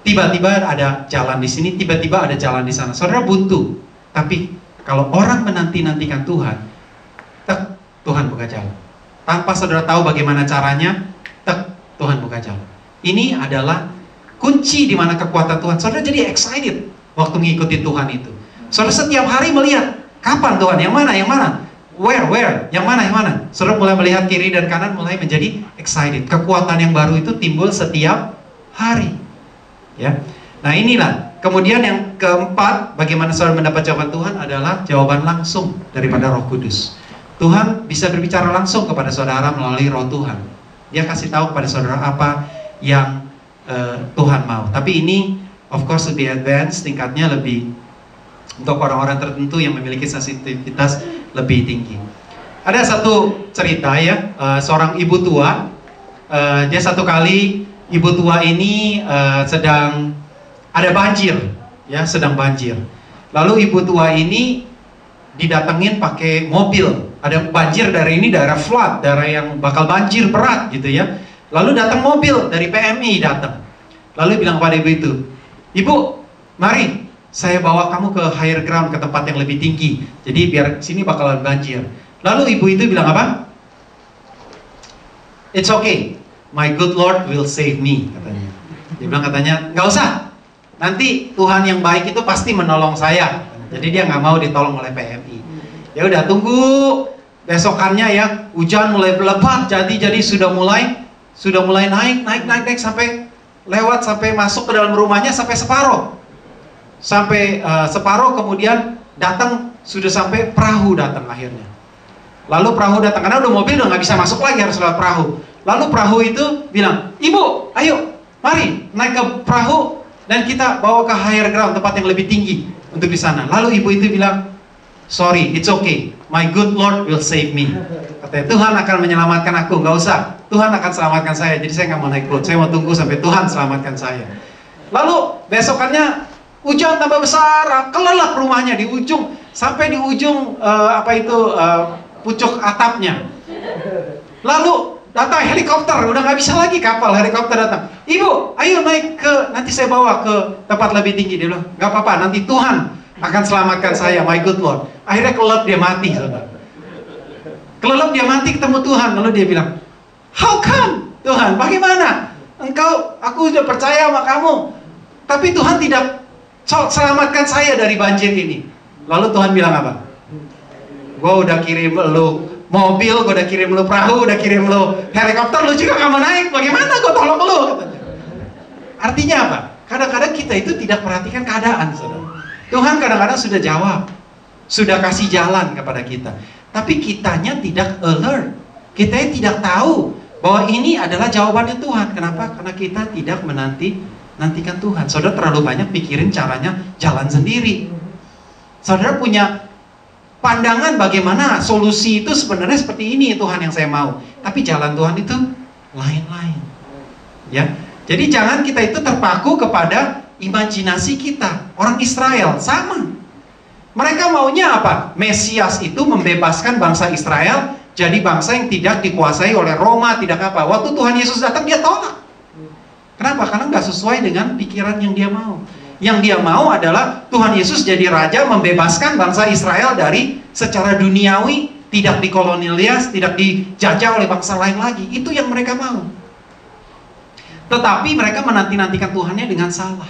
Tiba-tiba ada jalan di sini, tiba-tiba ada jalan di sana. Saudara buntu. Tapi kalau orang menanti-nantikan Tuhan, Tuhan buka jalan. Tanpa saudara tahu bagaimana caranya, tek, Tuhan buka jalan. Ini adalah kunci di mana kekuatan Tuhan. Saudara jadi excited waktu mengikuti Tuhan itu. Saudara setiap hari melihat, kapan Tuhan, yang mana, yang mana? Where, where? Yang mana, yang mana? Saudara mulai melihat kiri dan kanan mulai menjadi excited. Kekuatan yang baru itu timbul setiap hari. Ya. Nah inilah. Kemudian yang keempat, bagaimana saudara mendapat jawaban Tuhan adalah jawaban langsung daripada Roh Kudus. Tuhan bisa berbicara langsung kepada saudara melalui Roh Tuhan. Dia kasih tahu kepada saudara apa yang uh, Tuhan mau. Tapi ini, of course, lebih advance, tingkatnya lebih untuk orang-orang tertentu yang memiliki sensitivitas lebih tinggi. Ada satu cerita ya, uh, seorang ibu tua, uh, dia satu kali ibu tua ini uh, sedang ada banjir, ya sedang banjir. Lalu ibu tua ini didatengin pakai mobil. Ada banjir dari ini daerah flood, daerah yang bakal banjir berat gitu ya. Lalu datang mobil dari PMI datang. Lalu bilang pada ibu itu, ibu, mari saya bawa kamu ke higher ground, ke tempat yang lebih tinggi. Jadi biar sini bakalan banjir. Lalu ibu itu bilang apa? It's okay, my good Lord will save me, katanya. Dia bilang katanya, nggak usah, nanti Tuhan yang baik itu pasti menolong saya. Jadi dia nggak mau ditolong oleh PMI. Ya udah tunggu besokannya ya, hujan mulai lebat, jadi jadi sudah mulai sudah mulai naik, naik, naik, naik sampai lewat sampai masuk ke dalam rumahnya sampai separuh sampai uh, separuh kemudian datang sudah sampai perahu datang akhirnya. Lalu perahu datang karena udah mobil udah nggak bisa masuk lagi harus lewat perahu. Lalu perahu itu bilang, ibu, ayo, mari naik ke perahu dan kita bawa ke higher ground tempat yang lebih tinggi untuk di sana. Lalu ibu itu bilang, sorry, it's okay, my good Lord will save me. Katanya Tuhan akan menyelamatkan aku, nggak usah. Tuhan akan selamatkan saya. Jadi saya nggak mau naik boat, saya mau tunggu sampai Tuhan selamatkan saya. Lalu besokannya Hujan tambah besar, kelelap rumahnya di ujung sampai di ujung uh, apa itu uh, pucuk atapnya. Lalu datang helikopter, udah nggak bisa lagi kapal helikopter datang. Ibu, ayo naik ke nanti saya bawa ke tempat lebih tinggi. Dia bilang, nggak apa-apa, nanti Tuhan akan selamatkan saya, my good Lord. Akhirnya kelelap dia mati, saudara. Kelelap dia mati ketemu Tuhan, lalu dia bilang, How come? Tuhan, bagaimana? Engkau, aku sudah percaya sama kamu, tapi Tuhan tidak selamatkan saya dari banjir ini. Lalu Tuhan bilang apa? Gue udah kirim lu mobil, gue udah kirim lu perahu, udah kirim lu helikopter, lu juga gak mau naik. Bagaimana gue tolong lu? Artinya apa? Kadang-kadang kita itu tidak perhatikan keadaan, saudara. Tuhan kadang-kadang sudah jawab, sudah kasih jalan kepada kita. Tapi kitanya tidak alert. Kita tidak tahu bahwa ini adalah jawabannya Tuhan. Kenapa? Karena kita tidak menanti nantikan Tuhan. Saudara terlalu banyak pikirin caranya jalan sendiri. Saudara punya pandangan bagaimana solusi itu sebenarnya seperti ini Tuhan yang saya mau. Tapi jalan Tuhan itu lain-lain. Ya. Jadi jangan kita itu terpaku kepada imajinasi kita. Orang Israel sama. Mereka maunya apa? Mesias itu membebaskan bangsa Israel jadi bangsa yang tidak dikuasai oleh Roma, tidak apa. Waktu Tuhan Yesus datang dia tolak. Kenapa? Karena nggak sesuai dengan pikiran yang dia mau. Yang dia mau adalah Tuhan Yesus jadi raja membebaskan bangsa Israel dari secara duniawi tidak dikolonialis, tidak dijajah oleh bangsa lain lagi. Itu yang mereka mau. Tetapi mereka menanti-nantikan Tuhannya dengan salah.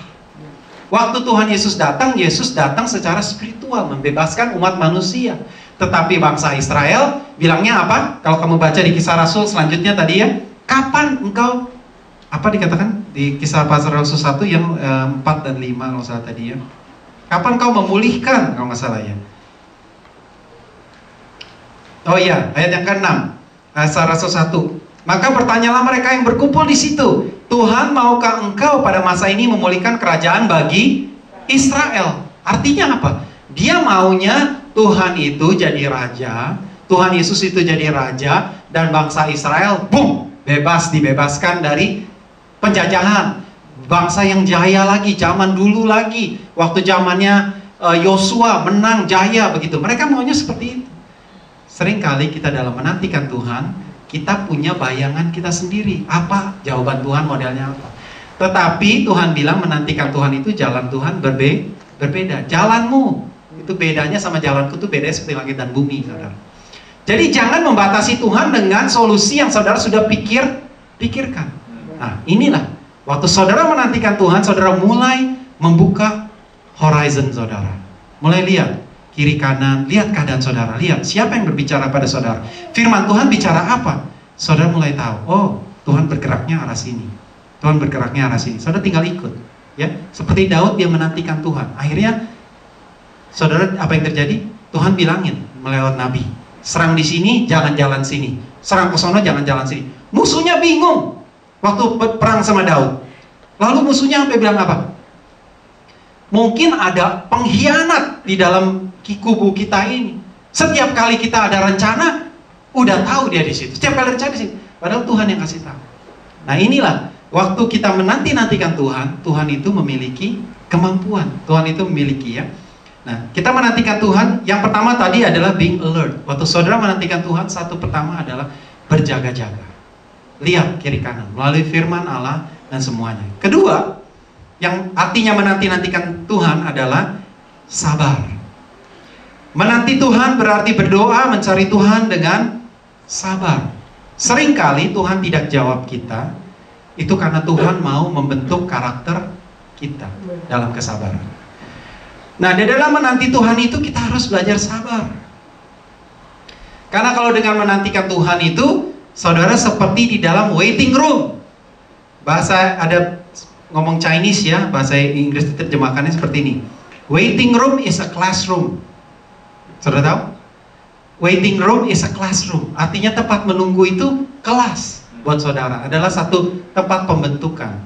Waktu Tuhan Yesus datang, Yesus datang secara spiritual, membebaskan umat manusia. Tetapi bangsa Israel bilangnya apa? Kalau kamu baca di kisah Rasul selanjutnya tadi ya, kapan engkau apa dikatakan di kisah pasar Rasul 1 yang eh, 4 dan 5 kalau salah tadi ya. Kapan kau memulihkan kalau nggak salah ya? Oh iya, ayat yang ke-6. Kisah Rasul 1. Maka bertanyalah mereka yang berkumpul di situ, Tuhan maukah engkau pada masa ini memulihkan kerajaan bagi Israel? Artinya apa? Dia maunya Tuhan itu jadi raja, Tuhan Yesus itu jadi raja, dan bangsa Israel, boom, bebas dibebaskan dari penjajahan. Bangsa yang jaya lagi, zaman dulu lagi, waktu zamannya eh, Yosua menang jaya begitu. Mereka maunya seperti itu. Seringkali kita dalam menantikan Tuhan, kita punya bayangan kita sendiri. Apa jawaban Tuhan modelnya apa? Tetapi Tuhan bilang menantikan Tuhan itu jalan Tuhan berbe berbeda. Jalanmu itu bedanya sama jalanku itu beda seperti langit dan bumi, saudara. Jadi jangan membatasi Tuhan dengan solusi yang saudara sudah pikir pikirkan. Nah, inilah waktu saudara menantikan Tuhan, saudara mulai membuka horizon saudara. Mulai lihat kiri kanan, lihat keadaan saudara, lihat siapa yang berbicara pada saudara. Firman Tuhan bicara apa? Saudara mulai tahu, oh Tuhan bergeraknya arah sini. Tuhan bergeraknya arah sini. Saudara tinggal ikut. Ya, seperti Daud dia menantikan Tuhan. Akhirnya saudara apa yang terjadi? Tuhan bilangin melewat nabi. Serang di sini, jangan jalan sini. Serang ke sana, jangan jalan sini. Musuhnya bingung waktu perang sama Daud. Lalu musuhnya sampai bilang apa? Mungkin ada pengkhianat di dalam kubu kita ini. Setiap kali kita ada rencana, udah tahu dia di situ. Setiap kali rencana di situ. Padahal Tuhan yang kasih tahu. Nah inilah waktu kita menanti-nantikan Tuhan, Tuhan itu memiliki kemampuan. Tuhan itu memiliki ya. Nah, kita menantikan Tuhan, yang pertama tadi adalah being alert. Waktu saudara menantikan Tuhan, satu pertama adalah berjaga-jaga. Lihat kiri kanan melalui firman Allah dan semuanya. Kedua, yang artinya menanti-nantikan Tuhan adalah sabar. Menanti Tuhan berarti berdoa mencari Tuhan dengan sabar. Seringkali Tuhan tidak jawab kita, itu karena Tuhan mau membentuk karakter kita dalam kesabaran. Nah, di dalam menanti Tuhan itu kita harus belajar sabar. Karena kalau dengan menantikan Tuhan itu, saudara seperti di dalam waiting room. Bahasa ada ngomong Chinese ya, bahasa Inggris diterjemahkannya seperti ini. Waiting room is a classroom. Saudara tahu? Waiting room is a classroom. Artinya tempat menunggu itu kelas buat saudara. Adalah satu tempat pembentukan.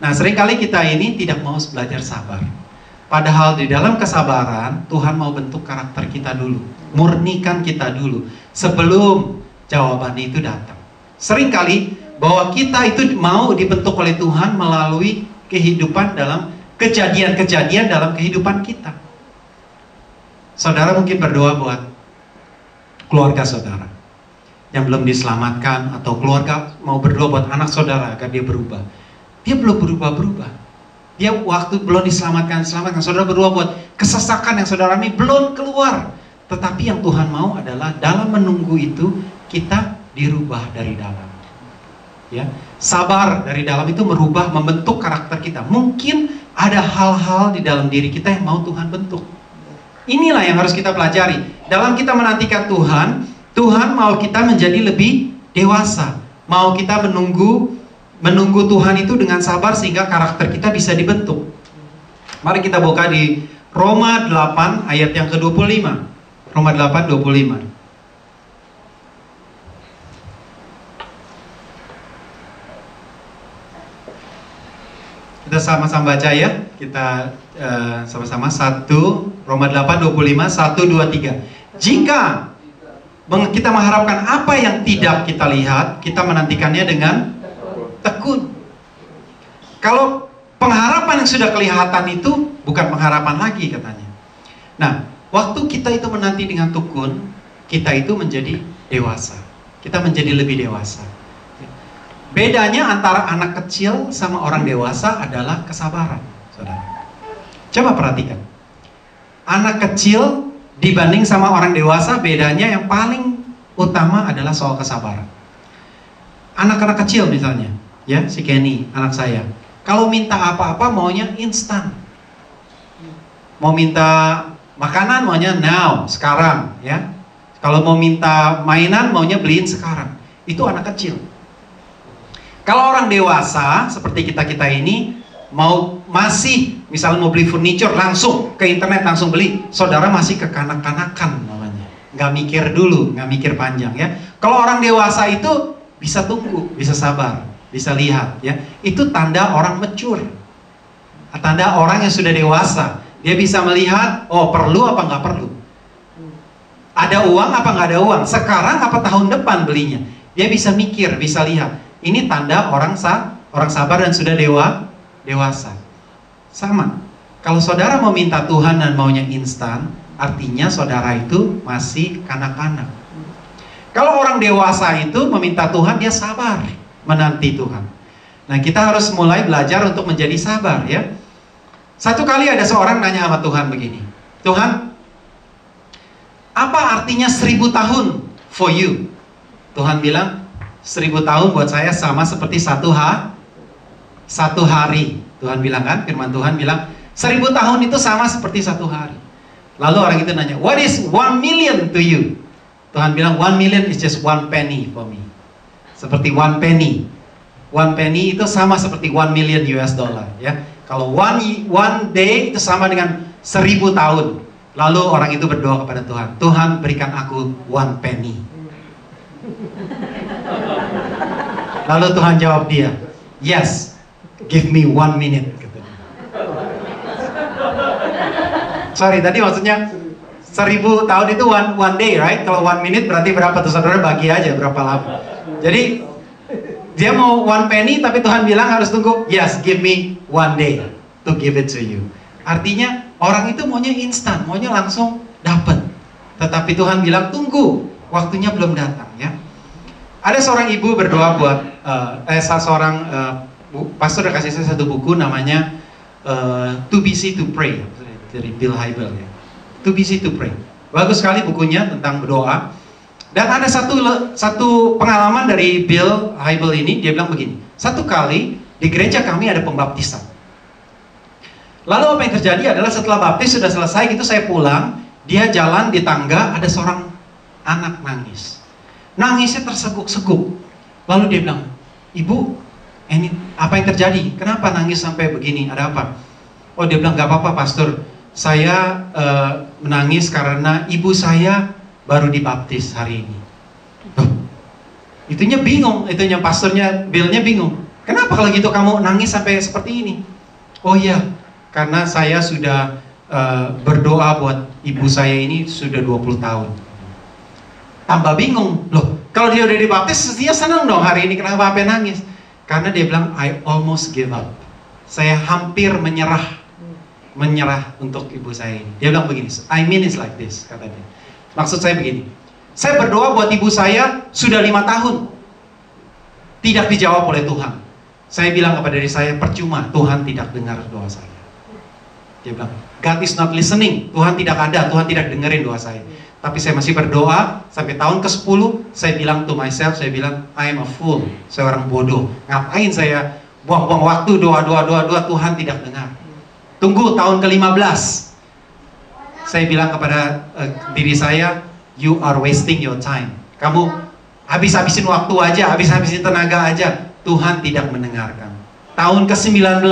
Nah, sering kali kita ini tidak mau belajar sabar. Padahal di dalam kesabaran, Tuhan mau bentuk karakter kita dulu. Murnikan kita dulu. Sebelum jawaban itu datang. Seringkali bahwa kita itu mau dibentuk oleh Tuhan melalui kehidupan dalam kejadian-kejadian dalam kehidupan kita. Saudara mungkin berdoa buat keluarga saudara yang belum diselamatkan atau keluarga mau berdoa buat anak saudara agar dia berubah. Dia belum berubah-berubah. Dia waktu belum diselamatkan, selamatkan. Saudara berdoa buat kesesakan yang saudara ini belum keluar. Tetapi yang Tuhan mau adalah dalam menunggu itu kita dirubah dari dalam. Ya, sabar dari dalam itu merubah, membentuk karakter kita. Mungkin ada hal-hal di dalam diri kita yang mau Tuhan bentuk. Inilah yang harus kita pelajari. Dalam kita menantikan Tuhan, Tuhan mau kita menjadi lebih dewasa. Mau kita menunggu menunggu Tuhan itu dengan sabar sehingga karakter kita bisa dibentuk. Mari kita buka di Roma 8 ayat yang ke-25. Roma 8 25. Kita sama-sama baca ya. Kita uh, sama-sama satu Roma 8 25 1 2 3. Jika kita mengharapkan apa yang tidak kita lihat, kita menantikannya dengan tekun. Kalau pengharapan yang sudah kelihatan itu bukan pengharapan lagi katanya. Nah, waktu kita itu menanti dengan tekun, kita itu menjadi dewasa. Kita menjadi lebih dewasa. Bedanya antara anak kecil sama orang dewasa adalah kesabaran, saudara. Coba perhatikan. Anak kecil dibanding sama orang dewasa, bedanya yang paling utama adalah soal kesabaran. Anak-anak kecil misalnya, ya si Kenny, anak saya. Kalau minta apa-apa maunya instan. Mau minta makanan maunya now, sekarang, ya. Kalau mau minta mainan maunya beliin sekarang. Itu anak kecil. Kalau orang dewasa seperti kita-kita ini mau masih misalnya mau beli furniture langsung ke internet langsung beli, saudara masih kekanak-kanakan namanya. Nggak mikir dulu, nggak mikir panjang ya. Kalau orang dewasa itu bisa tunggu, bisa sabar, bisa lihat ya. Itu tanda orang mature. Tanda orang yang sudah dewasa. Dia bisa melihat, oh perlu apa nggak perlu. Ada uang apa nggak ada uang? Sekarang apa tahun depan belinya? Dia bisa mikir, bisa lihat. Ini tanda orang sa orang sabar dan sudah dewa dewasa. Sama. Kalau saudara mau minta Tuhan dan maunya instan, artinya saudara itu masih kanak-kanak. Kalau orang dewasa itu meminta Tuhan, dia sabar menanti Tuhan. Nah, kita harus mulai belajar untuk menjadi sabar ya. Satu kali ada seorang nanya sama Tuhan begini, Tuhan, apa artinya seribu tahun for you? Tuhan bilang, seribu tahun buat saya sama seperti satu ha, satu hari. Tuhan bilang kan, firman Tuhan bilang, seribu tahun itu sama seperti satu hari. Lalu orang itu nanya, what is one million to you? Tuhan bilang one million is just one penny for me. Seperti one penny. One penny itu sama seperti one million US dollar ya. Kalau one one day itu sama dengan seribu tahun. Lalu orang itu berdoa kepada Tuhan, Tuhan berikan aku one penny. Lalu Tuhan jawab dia, yes, give me one minute. Sorry, tadi maksudnya seribu tahun itu one, one day, right? Kalau one minute berarti berapa tuh saudara bagi aja berapa lama. Jadi dia mau one penny tapi Tuhan bilang harus tunggu, yes, give me one day to give it to you. Artinya orang itu maunya instan, maunya langsung dapat. Tetapi Tuhan bilang tunggu, waktunya belum datang ya. Ada seorang ibu berdoa buat uh, eh seorang uh, pastor udah kasih saya satu buku namanya uh, Too Busy to Pray dari Bill Hybel ya. Too busy to pray. Bagus sekali bukunya tentang berdoa. Dan ada satu satu pengalaman dari Bill Hybel ini, dia bilang begini. Satu kali di gereja kami ada pembaptisan. Lalu apa yang terjadi adalah setelah baptis sudah selesai gitu saya pulang, dia jalan di tangga ada seorang anak nangis. Nangisnya terseguk-seguk. Lalu dia bilang, "Ibu, ini apa yang terjadi? Kenapa nangis sampai begini? Ada apa?" Oh, dia bilang, "Gak apa-apa, pastor saya uh, menangis karena ibu saya baru dibaptis hari ini. Tuh, itunya bingung, itunya pastornya, Billnya bingung. Kenapa kalau gitu kamu nangis sampai seperti ini? Oh iya, karena saya sudah uh, berdoa buat ibu saya ini sudah 20 tahun. Tambah bingung, loh kalau dia udah dibaptis, dia senang dong hari ini, kenapa apa nangis? Karena dia bilang, I almost give up. Saya hampir menyerah menyerah untuk ibu saya ini. Dia bilang begini, I mean it's like this, kata dia. Maksud saya begini, saya berdoa buat ibu saya sudah lima tahun. Tidak dijawab oleh Tuhan. Saya bilang kepada diri saya, percuma, Tuhan tidak dengar doa saya. Dia bilang, God is not listening. Tuhan tidak ada, Tuhan tidak dengerin doa saya. Tapi saya masih berdoa, sampai tahun ke-10, saya bilang to myself, saya bilang, I am a fool. Saya orang bodoh. Ngapain saya buang-buang waktu doa, doa, doa, doa, Tuhan tidak dengar. Tunggu tahun ke-15. Saya bilang kepada uh, diri saya, you are wasting your time. Kamu habis-habisin waktu aja, habis-habisin tenaga aja. Tuhan tidak mendengarkan. Tahun ke-19,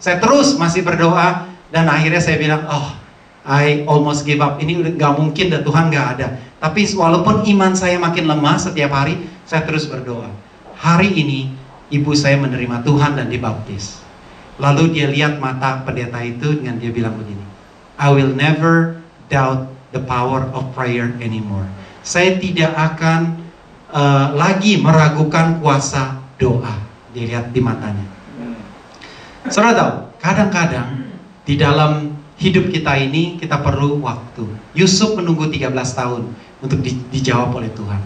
saya terus masih berdoa dan akhirnya saya bilang, oh, I almost give up. Ini udah nggak mungkin dan Tuhan nggak ada. Tapi walaupun iman saya makin lemah setiap hari, saya terus berdoa. Hari ini ibu saya menerima Tuhan dan dibaptis. Lalu dia lihat mata pendeta itu dengan dia bilang begini, I will never doubt the power of prayer anymore. Saya tidak akan uh, lagi meragukan kuasa doa. Dia lihat di matanya. Saudara tahu, kadang-kadang di dalam hidup kita ini kita perlu waktu. Yusuf menunggu 13 tahun untuk di, dijawab oleh Tuhan.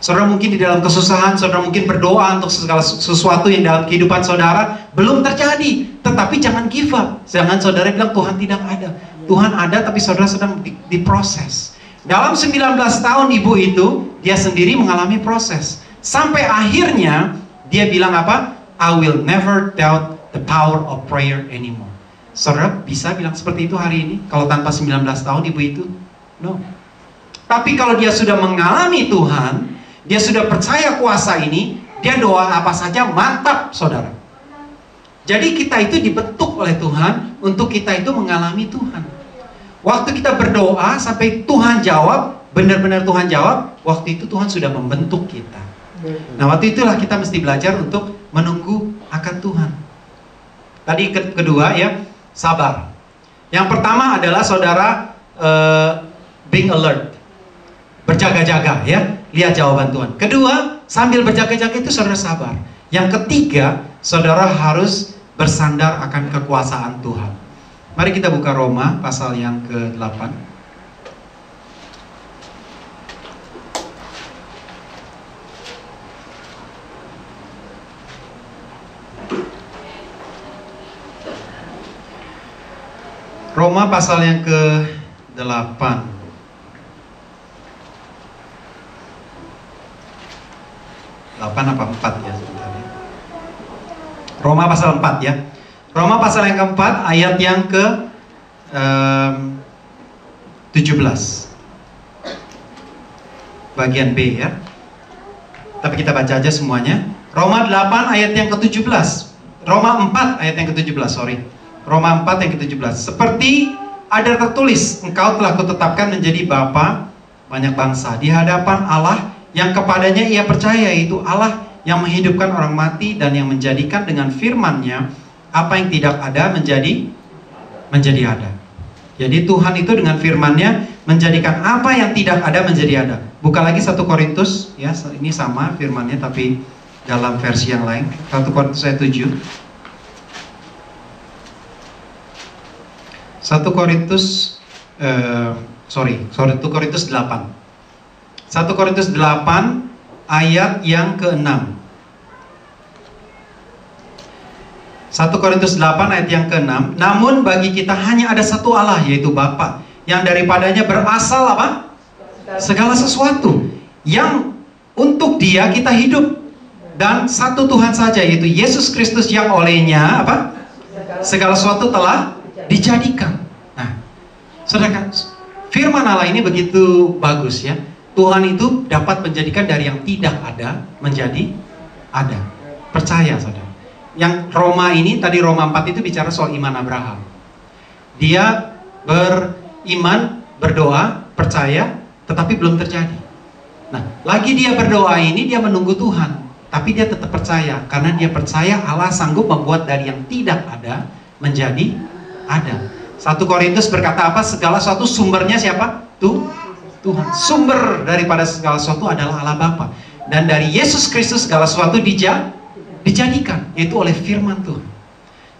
Saudara mungkin di dalam kesusahan, saudara mungkin berdoa untuk segala sesuatu yang dalam kehidupan saudara belum terjadi. Tetapi jangan give up. Jangan saudara bilang Tuhan tidak ada. Tuhan ada tapi saudara sedang diproses. Dalam 19 tahun ibu itu, dia sendiri mengalami proses. Sampai akhirnya dia bilang apa? I will never doubt the power of prayer anymore. Saudara bisa bilang seperti itu hari ini kalau tanpa 19 tahun ibu itu? No. Tapi kalau dia sudah mengalami Tuhan, dia sudah percaya kuasa ini, dia doa apa saja mantap, saudara. Jadi kita itu dibentuk oleh Tuhan untuk kita itu mengalami Tuhan. Waktu kita berdoa sampai Tuhan jawab, benar-benar Tuhan jawab, waktu itu Tuhan sudah membentuk kita. Nah, waktu itulah kita mesti belajar untuk menunggu akan Tuhan. Tadi kedua ya, sabar. Yang pertama adalah saudara uh, being alert. Berjaga-jaga ya, lihat jawaban Tuhan. Kedua, sambil berjaga-jaga itu saudara sabar. Yang ketiga, saudara harus bersandar akan kekuasaan Tuhan. Mari kita buka Roma pasal yang ke-8. Roma pasal yang ke-8 8 apa 4 ya sebentar ya. Roma pasal 4 ya. Roma pasal yang keempat ayat yang ke um, 17 bagian B ya. Tapi kita baca aja semuanya. Roma 8 ayat yang ke-17. Roma 4 ayat yang ke-17, sorry. Roma 4 yang ke-17. Seperti ada tertulis, engkau telah kutetapkan menjadi bapa banyak bangsa di hadapan Allah yang kepadanya ia percaya yaitu Allah yang menghidupkan orang mati dan yang menjadikan dengan firman-Nya apa yang tidak ada menjadi menjadi ada. Jadi Tuhan itu dengan firman-Nya menjadikan apa yang tidak ada menjadi ada. Bukan lagi satu Korintus ya, ini sama firman-Nya tapi dalam versi yang lain. Satu Korintus ayat 7 1 Korintus eh, sorry, 1 Korintus 8. 1 Korintus 8 ayat yang ke-6. 1 Korintus 8 ayat yang ke-6. Namun bagi kita hanya ada satu Allah yaitu Bapa yang daripadanya berasal apa? Segala sesuatu yang untuk Dia kita hidup dan satu Tuhan saja yaitu Yesus Kristus yang olehnya apa? Segala sesuatu telah dijadikan. Nah, saudara, firman Allah ini begitu bagus ya. Tuhan itu dapat menjadikan dari yang tidak ada menjadi ada. Percaya saudara. Yang Roma ini, tadi Roma 4 itu bicara soal iman Abraham. Dia beriman, berdoa, percaya, tetapi belum terjadi. Nah, lagi dia berdoa ini, dia menunggu Tuhan. Tapi dia tetap percaya, karena dia percaya Allah sanggup membuat dari yang tidak ada menjadi ada. Satu Korintus berkata apa? Segala sesuatu sumbernya siapa? Tuh Tuhan. Sumber daripada segala sesuatu adalah Allah Bapa. Dan dari Yesus Kristus segala sesuatu dija, dijadikan yaitu oleh firman Tuhan.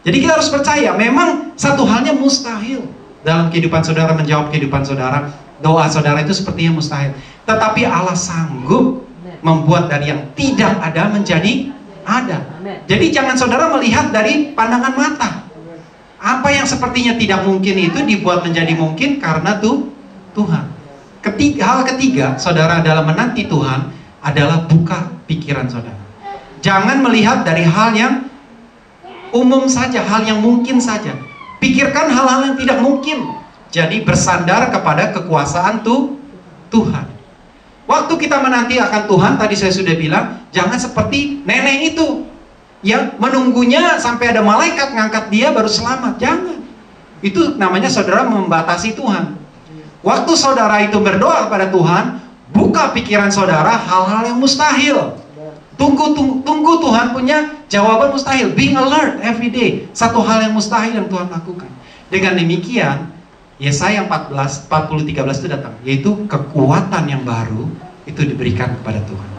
Jadi kita harus percaya, memang satu halnya mustahil dalam kehidupan saudara menjawab kehidupan saudara. Doa saudara itu sepertinya mustahil. Tetapi Allah sanggup membuat dari yang tidak ada menjadi ada. Jadi jangan saudara melihat dari pandangan mata. Apa yang sepertinya tidak mungkin itu dibuat menjadi mungkin karena tuh Tuhan. Ketiga, hal ketiga, saudara dalam menanti Tuhan adalah buka pikiran saudara. Jangan melihat dari hal yang umum saja, hal yang mungkin saja. Pikirkan hal-hal yang tidak mungkin. Jadi bersandar kepada kekuasaan tuh Tuhan. Waktu kita menanti akan Tuhan, tadi saya sudah bilang, jangan seperti nenek itu yang menunggunya sampai ada malaikat ngangkat dia baru selamat. Jangan. Itu namanya saudara membatasi Tuhan. Waktu saudara itu berdoa kepada Tuhan, buka pikiran saudara hal-hal yang mustahil. Tunggu, tunggu, tunggu Tuhan punya jawaban mustahil. Being alert every day. Satu hal yang mustahil yang Tuhan lakukan. Dengan demikian, Yesaya 14, 40, 13 itu datang. Yaitu kekuatan yang baru itu diberikan kepada Tuhan.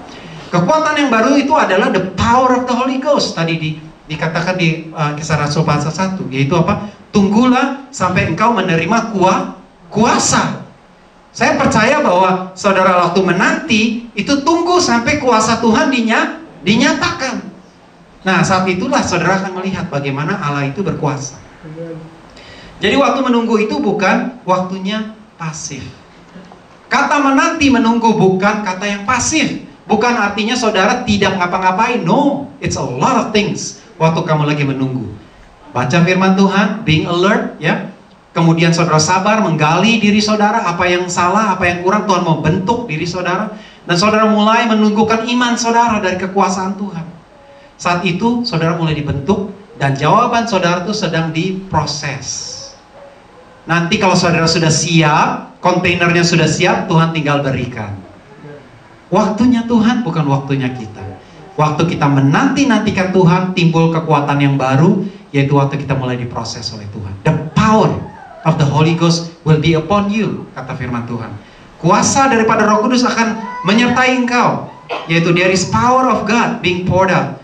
Kekuatan yang baru itu adalah the power of the Holy Ghost. Tadi di, dikatakan di uh, kisah Rasul pasal 1, yaitu apa? Tunggulah sampai engkau menerima kuah, kuasa. Saya percaya bahwa saudara waktu menanti itu tunggu sampai kuasa Tuhan dinya, dinyatakan. Nah, saat itulah saudara akan melihat bagaimana Allah itu berkuasa. Jadi waktu menunggu itu bukan waktunya pasif. Kata menanti menunggu bukan kata yang pasif. Bukan artinya saudara tidak ngapa-ngapain. No, it's a lot of things waktu kamu lagi menunggu. Baca firman Tuhan, being alert, ya. Kemudian saudara sabar menggali diri saudara, apa yang salah, apa yang kurang Tuhan mau bentuk diri saudara. Dan saudara mulai menunggukan iman saudara dari kekuasaan Tuhan. Saat itu saudara mulai dibentuk dan jawaban saudara itu sedang diproses. Nanti kalau saudara sudah siap, kontainernya sudah siap, Tuhan tinggal berikan. Waktunya Tuhan bukan waktunya kita. Waktu kita menanti-nantikan Tuhan, timbul kekuatan yang baru, yaitu waktu kita mulai diproses oleh Tuhan. The power of the Holy Ghost will be upon you, kata firman Tuhan. Kuasa daripada Roh Kudus akan menyertai engkau, yaitu there is power of God being poured out.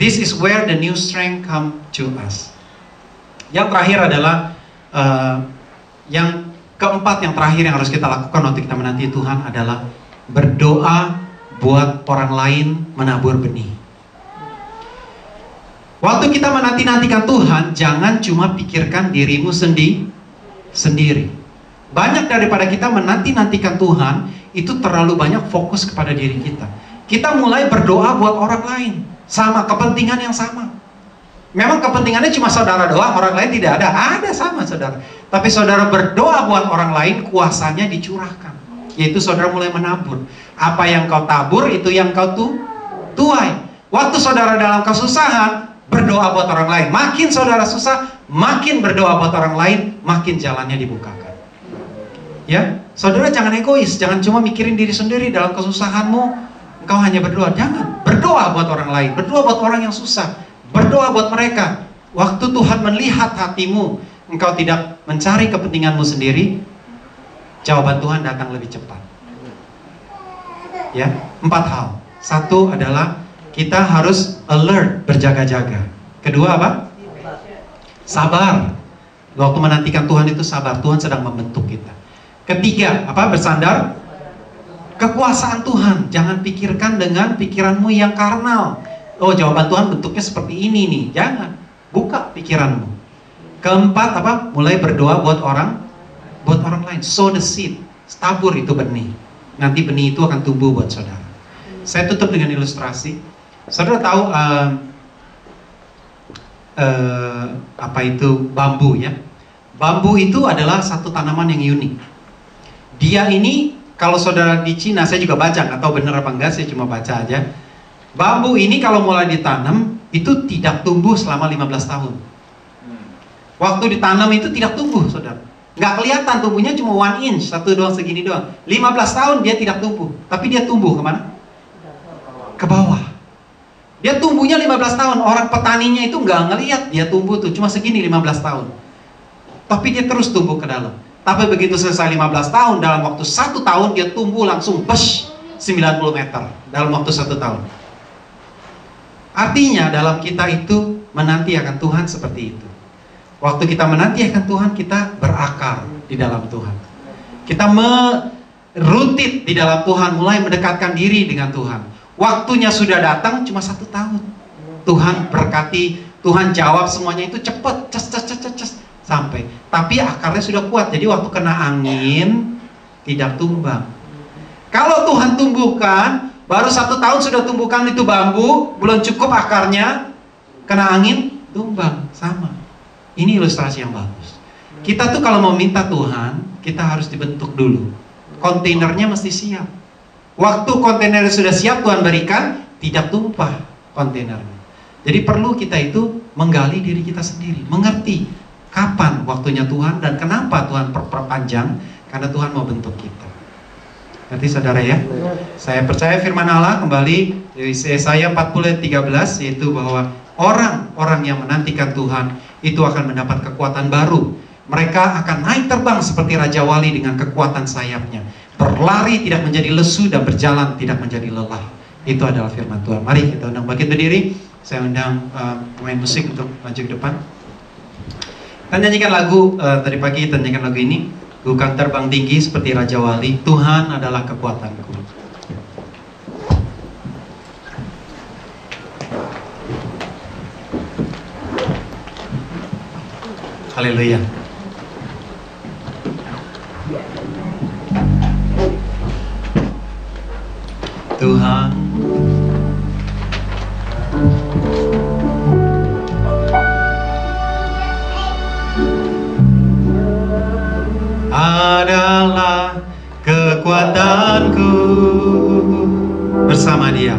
This is where the new strength come to us. Yang terakhir adalah uh, yang keempat yang terakhir yang harus kita lakukan waktu kita menanti Tuhan adalah berdoa buat orang lain menabur benih. Waktu kita menanti-nantikan Tuhan, jangan cuma pikirkan dirimu sendi sendiri. Banyak daripada kita menanti-nantikan Tuhan, itu terlalu banyak fokus kepada diri kita. Kita mulai berdoa buat orang lain, sama kepentingan yang sama. Memang kepentingannya cuma saudara doang, orang lain tidak ada. Ada sama saudara. Tapi saudara berdoa buat orang lain, kuasanya dicurahkan. Yaitu saudara mulai menabur. Apa yang kau tabur, itu yang kau tu tuai. Waktu saudara dalam kesusahan, berdoa buat orang lain. Makin saudara susah, makin berdoa buat orang lain, makin jalannya dibukakan. Ya, saudara jangan egois, jangan cuma mikirin diri sendiri dalam kesusahanmu. Engkau hanya berdoa, jangan berdoa buat orang lain, berdoa buat orang yang susah Berdoa buat mereka. Waktu Tuhan melihat hatimu, engkau tidak mencari kepentinganmu sendiri, jawaban Tuhan datang lebih cepat. Ya, empat hal. Satu adalah kita harus alert, berjaga-jaga. Kedua apa? Sabar. Waktu menantikan Tuhan itu sabar. Tuhan sedang membentuk kita. Ketiga, apa? Bersandar kekuasaan Tuhan. Jangan pikirkan dengan pikiranmu yang karnal oh jawaban Tuhan bentuknya seperti ini nih. Jangan. Buka pikiranmu. Keempat apa? Mulai berdoa buat orang buat orang lain. Sow the seed. Tabur itu benih. Nanti benih itu akan tumbuh buat saudara. Saya tutup dengan ilustrasi. Saudara tahu uh, uh, apa itu bambu ya? Bambu itu adalah satu tanaman yang unik. Dia ini kalau saudara di Cina saya juga baca nggak tahu benar apa enggak saya cuma baca aja Bambu ini kalau mulai ditanam itu tidak tumbuh selama 15 tahun. Waktu ditanam itu tidak tumbuh, saudara. Nggak kelihatan tumbuhnya cuma one inch, satu doang segini doang. 15 tahun dia tidak tumbuh, tapi dia tumbuh ke mana? Ke bawah. Dia tumbuhnya 15 tahun, orang petaninya itu nggak ngelihat dia tumbuh tuh, cuma segini 15 tahun. Tapi dia terus tumbuh ke dalam. Tapi begitu selesai 15 tahun, dalam waktu satu tahun dia tumbuh langsung bes 90 meter dalam waktu satu tahun. Artinya dalam kita itu menanti akan Tuhan seperti itu. Waktu kita menanti akan Tuhan, kita berakar di dalam Tuhan. Kita merutit di dalam Tuhan, mulai mendekatkan diri dengan Tuhan. Waktunya sudah datang cuma satu tahun. Tuhan berkati, Tuhan jawab semuanya itu cepat, ces, ces, ces, ces, ces, sampai. Tapi akarnya sudah kuat, jadi waktu kena angin tidak tumbang. Kalau Tuhan tumbuhkan, Baru satu tahun sudah tumbuhkan itu bambu, belum cukup akarnya, kena angin, tumbang, sama. Ini ilustrasi yang bagus. Kita tuh kalau mau minta Tuhan, kita harus dibentuk dulu. Kontainernya mesti siap. Waktu kontainer sudah siap Tuhan berikan, tidak tumpah kontainernya. Jadi perlu kita itu menggali diri kita sendiri, mengerti kapan waktunya Tuhan dan kenapa Tuhan perpanjang, karena Tuhan mau bentuk kita. Nanti saudara ya. Saya percaya firman Allah kembali dari Yesaya 40 13 yaitu bahwa orang-orang yang menantikan Tuhan itu akan mendapat kekuatan baru. Mereka akan naik terbang seperti Raja Wali dengan kekuatan sayapnya. Berlari tidak menjadi lesu dan berjalan tidak menjadi lelah. Itu adalah firman Tuhan. Mari kita undang bangkit berdiri. Saya undang uh, pemain musik untuk maju ke depan. Kita nyanyikan lagu uh, tadi pagi, kita nyanyikan lagu ini. Bukan terbang tinggi seperti Raja Wali, Tuhan adalah kekuatanku. Haleluya. Tuhan. Adalah kekuatanku. Bersama dia.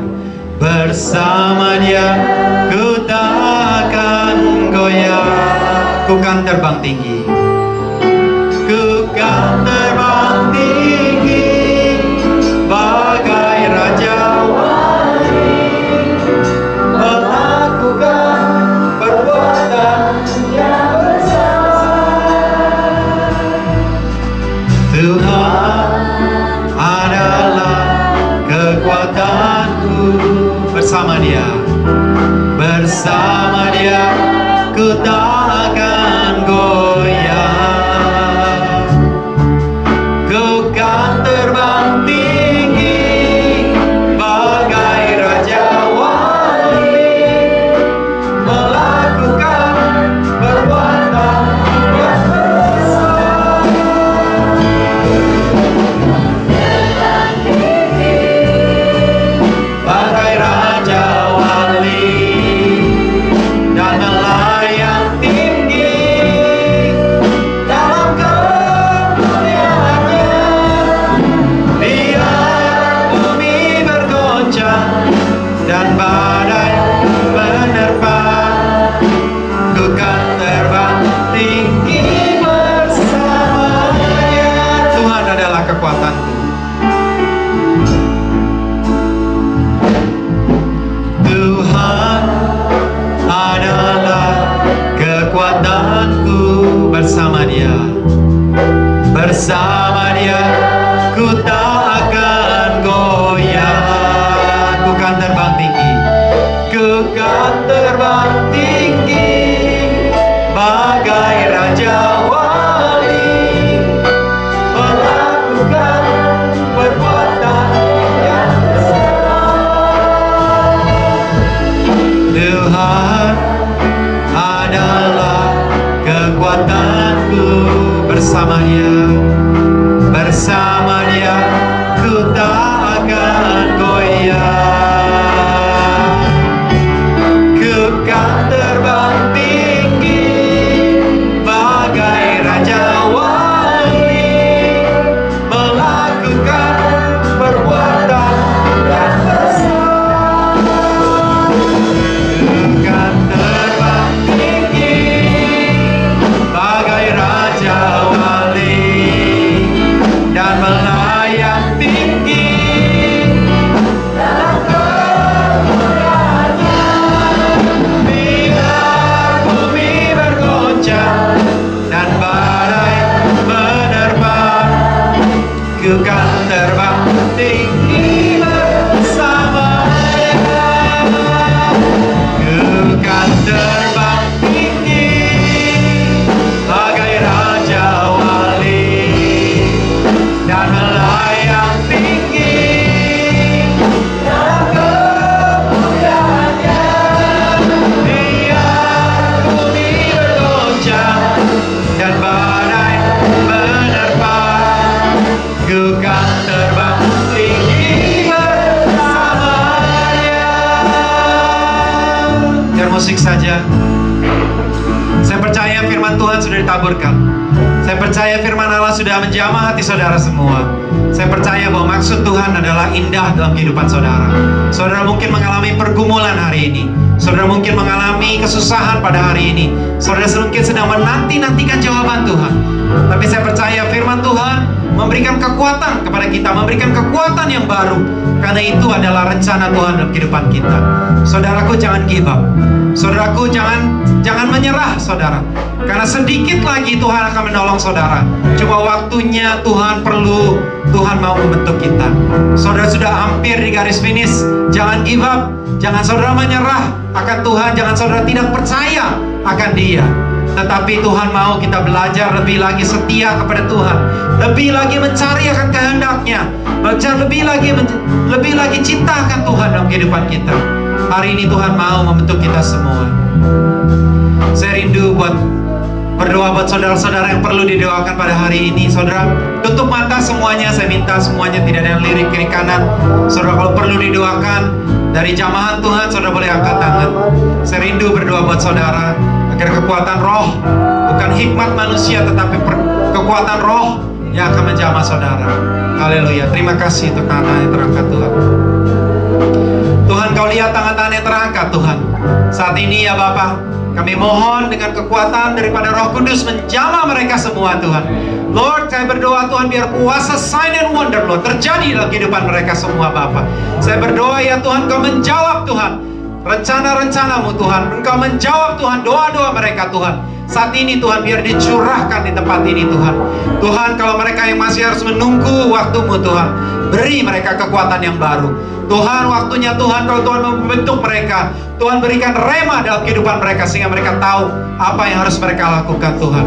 Bersama dia ku takkan goyah ku kan terbang tinggi firman Allah sudah menjamah hati saudara semua. Saya percaya bahwa maksud Tuhan adalah indah dalam kehidupan saudara. Saudara mungkin mengalami pergumulan hari ini. Saudara mungkin mengalami kesusahan pada hari ini. Saudara mungkin sedang menanti-nantikan jawaban Tuhan. Tapi saya percaya firman Tuhan memberikan kekuatan kepada kita, memberikan kekuatan yang baru. Karena itu adalah rencana Tuhan dalam kehidupan kita. Saudaraku jangan give up. Saudaraku jangan jangan menyerah, saudara. Karena sedikit lagi Tuhan akan menolong saudara. Cuma waktunya Tuhan perlu Tuhan mau membentuk kita. Saudara sudah hampir di garis finish. Jangan give up. Jangan saudara menyerah akan Tuhan. Jangan saudara tidak percaya akan Dia. Tetapi Tuhan mau kita belajar lebih lagi setia kepada Tuhan. Lebih lagi mencari akan kehendaknya. Belajar lebih lagi lebih lagi cinta akan Tuhan dalam kehidupan kita. Hari ini Tuhan mau membentuk kita semua. Saya rindu buat berdoa buat saudara-saudara yang perlu didoakan pada hari ini. Saudara, tutup mata semuanya. Saya minta semuanya tidak ada yang lirik kiri kanan. Saudara kalau perlu didoakan dari jamahan Tuhan, saudara boleh angkat tangan. Saya rindu berdoa buat saudara agar kekuatan roh bukan hikmat manusia tetapi kekuatan roh yang akan menjamah saudara. Haleluya. Terima kasih untuk tangan yang terangkat Tuhan. Tuhan kau lihat tangan-tangan yang terangkat Tuhan Saat ini ya Bapak Kami mohon dengan kekuatan daripada roh kudus Menjamah mereka semua Tuhan. Lord saya berdoa Tuhan biar kuasa sign and wonder Lord Terjadi dalam kehidupan mereka semua Bapak Saya berdoa ya Tuhan kau menjawab Tuhan Rencana-rencanamu Tuhan Engkau menjawab Tuhan doa-doa mereka Tuhan saat ini Tuhan biar dicurahkan di tempat ini Tuhan. Tuhan kalau mereka yang masih harus menunggu waktumu Tuhan, beri mereka kekuatan yang baru. Tuhan waktunya Tuhan kalau Tuhan membentuk mereka, Tuhan berikan rema dalam kehidupan mereka sehingga mereka tahu apa yang harus mereka lakukan Tuhan.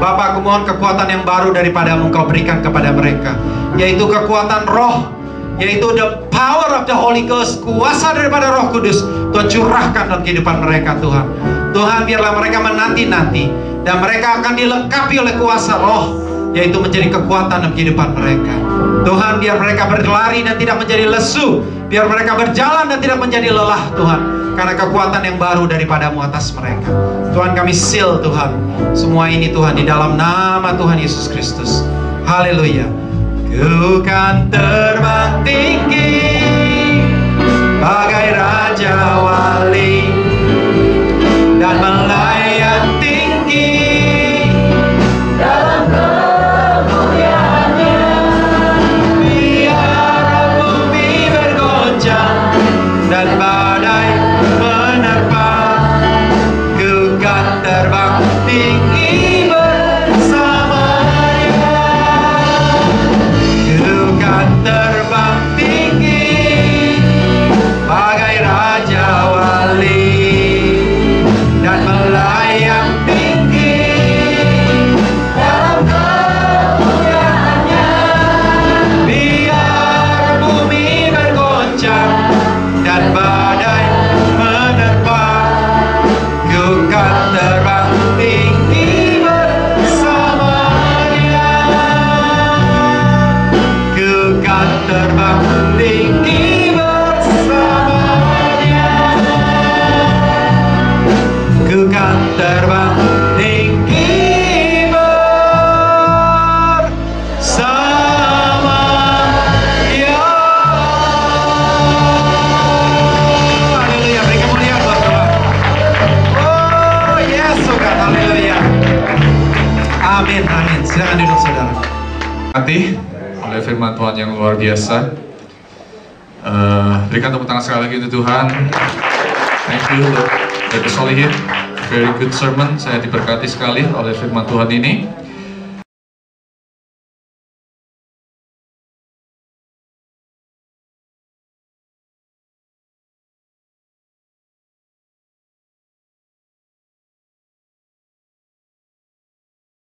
Bapak aku mohon kekuatan yang baru daripada Engkau berikan kepada mereka, yaitu kekuatan roh, yaitu the power of the Holy Ghost, kuasa daripada Roh Kudus. Tuhan curahkan dalam kehidupan mereka Tuhan. Tuhan biarlah mereka menanti-nanti dan mereka akan dilengkapi oleh kuasa roh yaitu menjadi kekuatan dalam kehidupan mereka. Tuhan biar mereka berlari dan tidak menjadi lesu, biar mereka berjalan dan tidak menjadi lelah Tuhan. Karena kekuatan yang baru daripadamu atas mereka. Tuhan kami seal Tuhan. Semua ini Tuhan di dalam nama Tuhan Yesus Kristus. Haleluya. Ku kan terbang tinggi bagai Raja Wali. Dan Nanti oleh firman Tuhan yang luar biasa. Eh, berikan tepuk tangan sekali lagi untuk Tuhan. Thank you, Dr. Solihin. Very good sermon. Saya diberkati sekali oleh firman Tuhan ini.